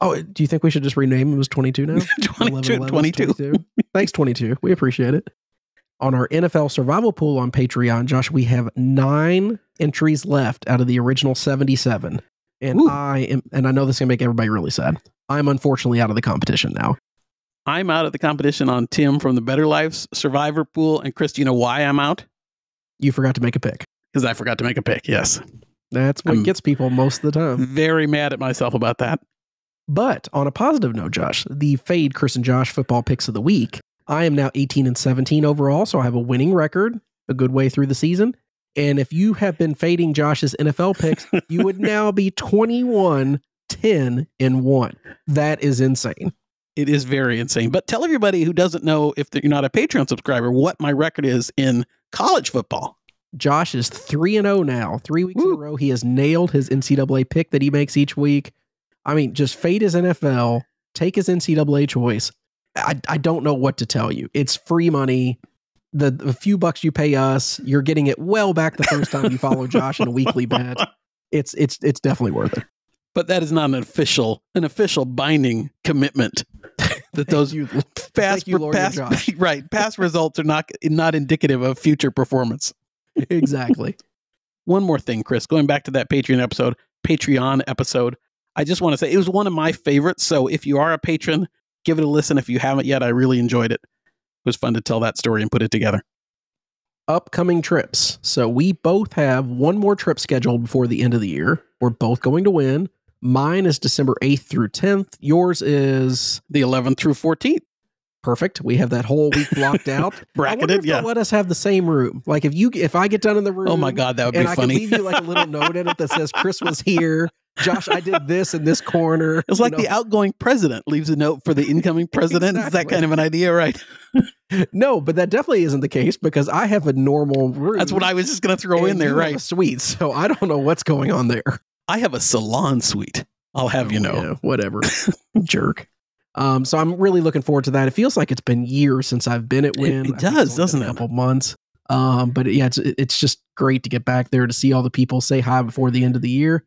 oh, do you think we should just rename him as 22 now? 22, 11, 11 22. 22. Thanks, 22. We appreciate it. On our NFL survival pool on Patreon, Josh, we have nine entries left out of the original 77. And Ooh. I am, and I know this is going to make everybody really sad. I'm unfortunately out of the competition now. I'm out of the competition on Tim from the Better Lives Survivor pool. And Chris, do you know why I'm out? You forgot to make a pick. Because I forgot to make a pick. Yes. That's what I'm- gets people most of the time. Very mad at myself about that. But on a positive note, Josh, the Fade Chris and Josh football picks of the week. I am now 18 and 17 overall, so I have a winning record a good way through the season. And if you have been fading Josh's NFL picks, you would now be 21, 10, in 1. That is insane. It is very insane. But tell everybody who doesn't know if you're not a Patreon subscriber what my record is in college football. Josh is 3 and 0 now. Three weeks in a row. He has nailed his NCAA pick that he makes each week. I mean, just fade his NFL, take his NCAA choice. I, I don't know what to tell you. It's free money. The, the few bucks you pay us, you're getting it well back the first time you follow Josh in a weekly bet. It's it's it's definitely worth it. But that is not an official an official binding commitment. That those you, past you, past right past results are not not indicative of future performance. exactly. One more thing, Chris, going back to that Patreon episode, Patreon episode, I just want to say it was one of my favorites. So if you are a patron, give it a listen. If you haven't yet, I really enjoyed it. It was fun to tell that story and put it together. Upcoming trips. So we both have one more trip scheduled before the end of the year. We're both going to Wynn. Mine is December 8th through 10th. Yours is The 11th through 14th, perfect. We have that whole week blocked out. I bracketed. if Yeah. let us have the same room. Like if you if I get done in the room Oh my God, that would be I funny. leave you like a little note in it that says Chris was here. Josh, I did this in this corner. It's like the outgoing president leaves a note for the incoming president. Is that kind of an idea, right? No, but that definitely isn't the case because I have a normal room. That's what I was just going to throw in there, you right? Suite, so I don't know what's going on there. I have a salon suite. I'll have you know. Yeah, whatever. Jerk. Um, so I'm really looking forward to that. It feels like it's been years since I've been at Wynn. it I think does, doesn't it? a couple months. Um, but yeah, it's it's just great to get back there to see all the people say hi before the end of the year.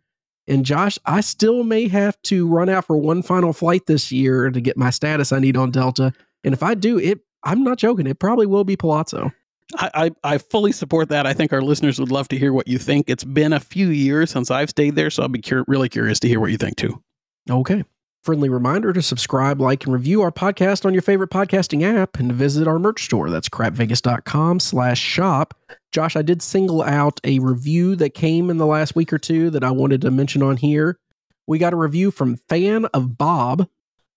And Josh, I still may have to run out for one final flight this year to get my status I need on Delta. And if I do, it I'm not joking. It probably will be Palazzo. I, I, fully support that. I think our listeners would love to hear what you think. It's been a few years since I've stayed there, so I'll be cur- really curious to hear what you think too. Okay. Friendly reminder to subscribe, like, and review our podcast on your favorite podcasting app and visit our merch store. That's crapvegas.com slash shop. Josh, I did single out a review that came in the last week or two that I wanted to mention on here. We got a review from Fan of Bob.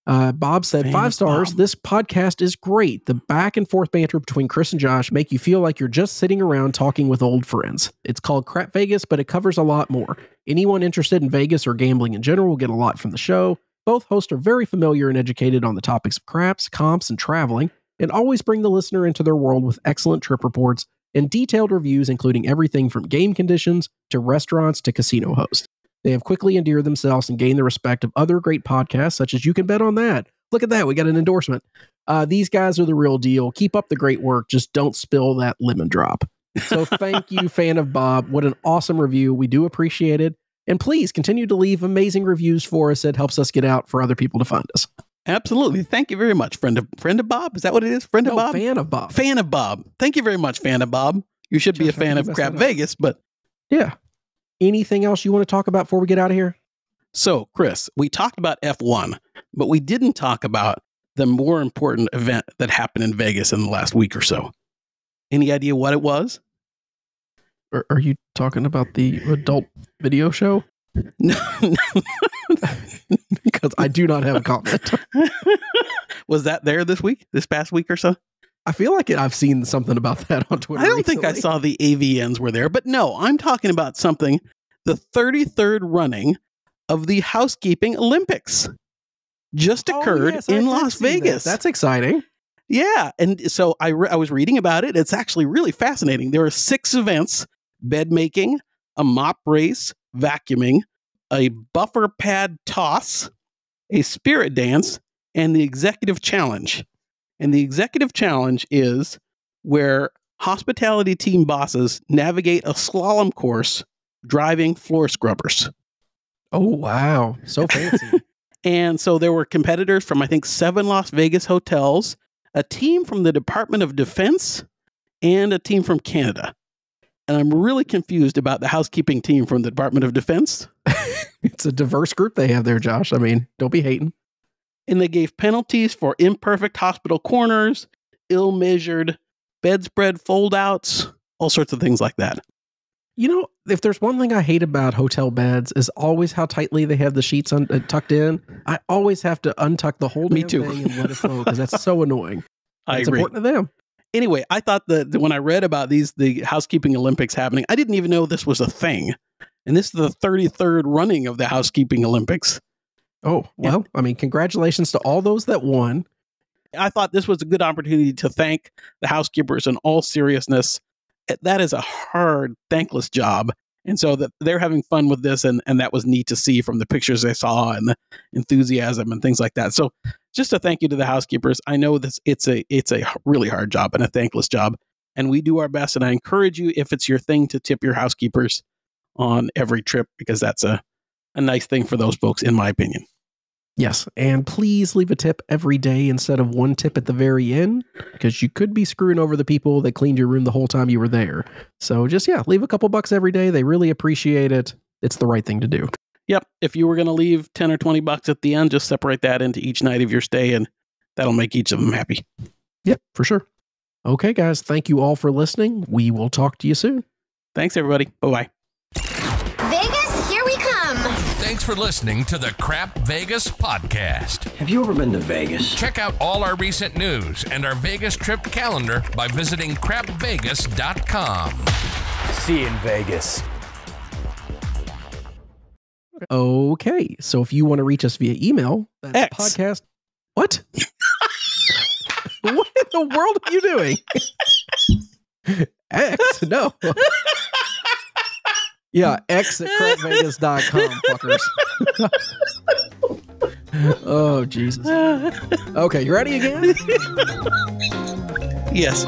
Uh, Bob said, Fan five stars. Bob. This podcast is great. The back and forth banter between Chris and Josh make you feel like you're just sitting around talking with old friends. It's called Crap Vegas, but it covers a lot more. Anyone interested in Vegas or gambling in general will get a lot from the show. Both hosts are very familiar and educated on the topics of craps, comps, and traveling, and always bring the listener into their world with excellent trip reports and detailed reviews, including everything from game conditions to restaurants to casino hosts. They have quickly endeared themselves and gained the respect of other great podcasts, such as You Can Bet on That. Look at that, we got an endorsement. Uh, these guys are the real deal. Keep up the great work. Just don't spill that lemon drop. So thank you, fan of Bob. What an awesome review. We do appreciate it. And please continue to leave amazing reviews for us. It helps us get out for other people to find us. Absolutely. Thank you very much, friend of friend of Bob. Is that what it is? Friend of No, Bob? fan of Bob. Fan of Bob. Thank you very much, fan of Bob. You should be a fan of Crap? Vegas, but Yeah. Anything else you want to talk about before we get out of here? So, Chris, we talked about F1, but we didn't talk about the more important event that happened in Vegas in the last week or so. Any idea what it was? Are, are you talking about the adult video show? No. Because I do not have a comment. was that there this week, this past week or so? I feel like it, I've seen something about that on Twitter. I don't think I saw the AVNs were there, but no, I'm talking about something the 33rd running of the housekeeping Olympics just Oh, occurred yes, in Las see that. Vegas. That's exciting. Yeah, and so I re- I was reading about it. It's actually really fascinating. There are six events: bed making, a mop race, vacuuming, a buffer pad toss, a spirit dance, and the executive challenge. And the executive challenge is where hospitality team bosses navigate a slalom course driving floor scrubbers. Oh wow, so fancy. And so there were competitors from, I think, seven Las Vegas hotels, a team from the Department of Defense, and a team from Canada. And I'm really confused about the housekeeping team from the Department of Defense. It's a diverse group they have there, Josh. I mean, don't be hating. And they gave penalties for imperfect hospital corners, ill measured bedspread foldouts, all sorts of things like that. You know, if there's one thing I hate about hotel beds is always how tightly they have the sheets un- uh, tucked in. I always have to untuck the whole Me too. thing and let it flow because that's so annoying. I it's agree. important to them. Anyway, I thought that that when I read about these, the housekeeping Olympics happening, I didn't even know this was a thing. And this is the 33rd running of the housekeeping Olympics. Oh, well, I mean, congratulations to all those that won. I thought this was a good opportunity to thank the housekeepers in all seriousness. Eh, That is a hard, thankless job. And so that they're having fun with this, and, and that was neat to see from the pictures I saw and the enthusiasm and things like that. So, just a thank you to the housekeepers. I know this it's a it's a really hard job and a thankless job, and we do our best. And I encourage you, if it's your thing, to tip your housekeepers on every trip because that's a a nice thing for those folks, in my opinion. Yes. And please leave a tip every day instead of one tip at the very end because you could be screwing over the people that cleaned your room the whole time you were there. So just, yeah, leave a couple bucks every day. They really appreciate it. It's the right thing to do. Yep. If you were going to leave 10 or 20 bucks at the end, just separate that into each night of your stay and that'll make each of them happy. Yep, for sure. Okay, guys. Thank you all for listening. We will talk to you soon. Thanks, everybody. Bye bye. Thanks for listening to the Crap Vegas podcast. Have you ever been to Vegas? Check out all our recent news and our Vegas trip calendar by visiting crapvegas.com. See you in Vegas. Okay. So if you want to reach us via email, that's X. podcast. What? what in the world are you doing? X? No. yeah, X at crapvegas.com, fuckers. oh, Jesus. Okay, you ready again? Yes.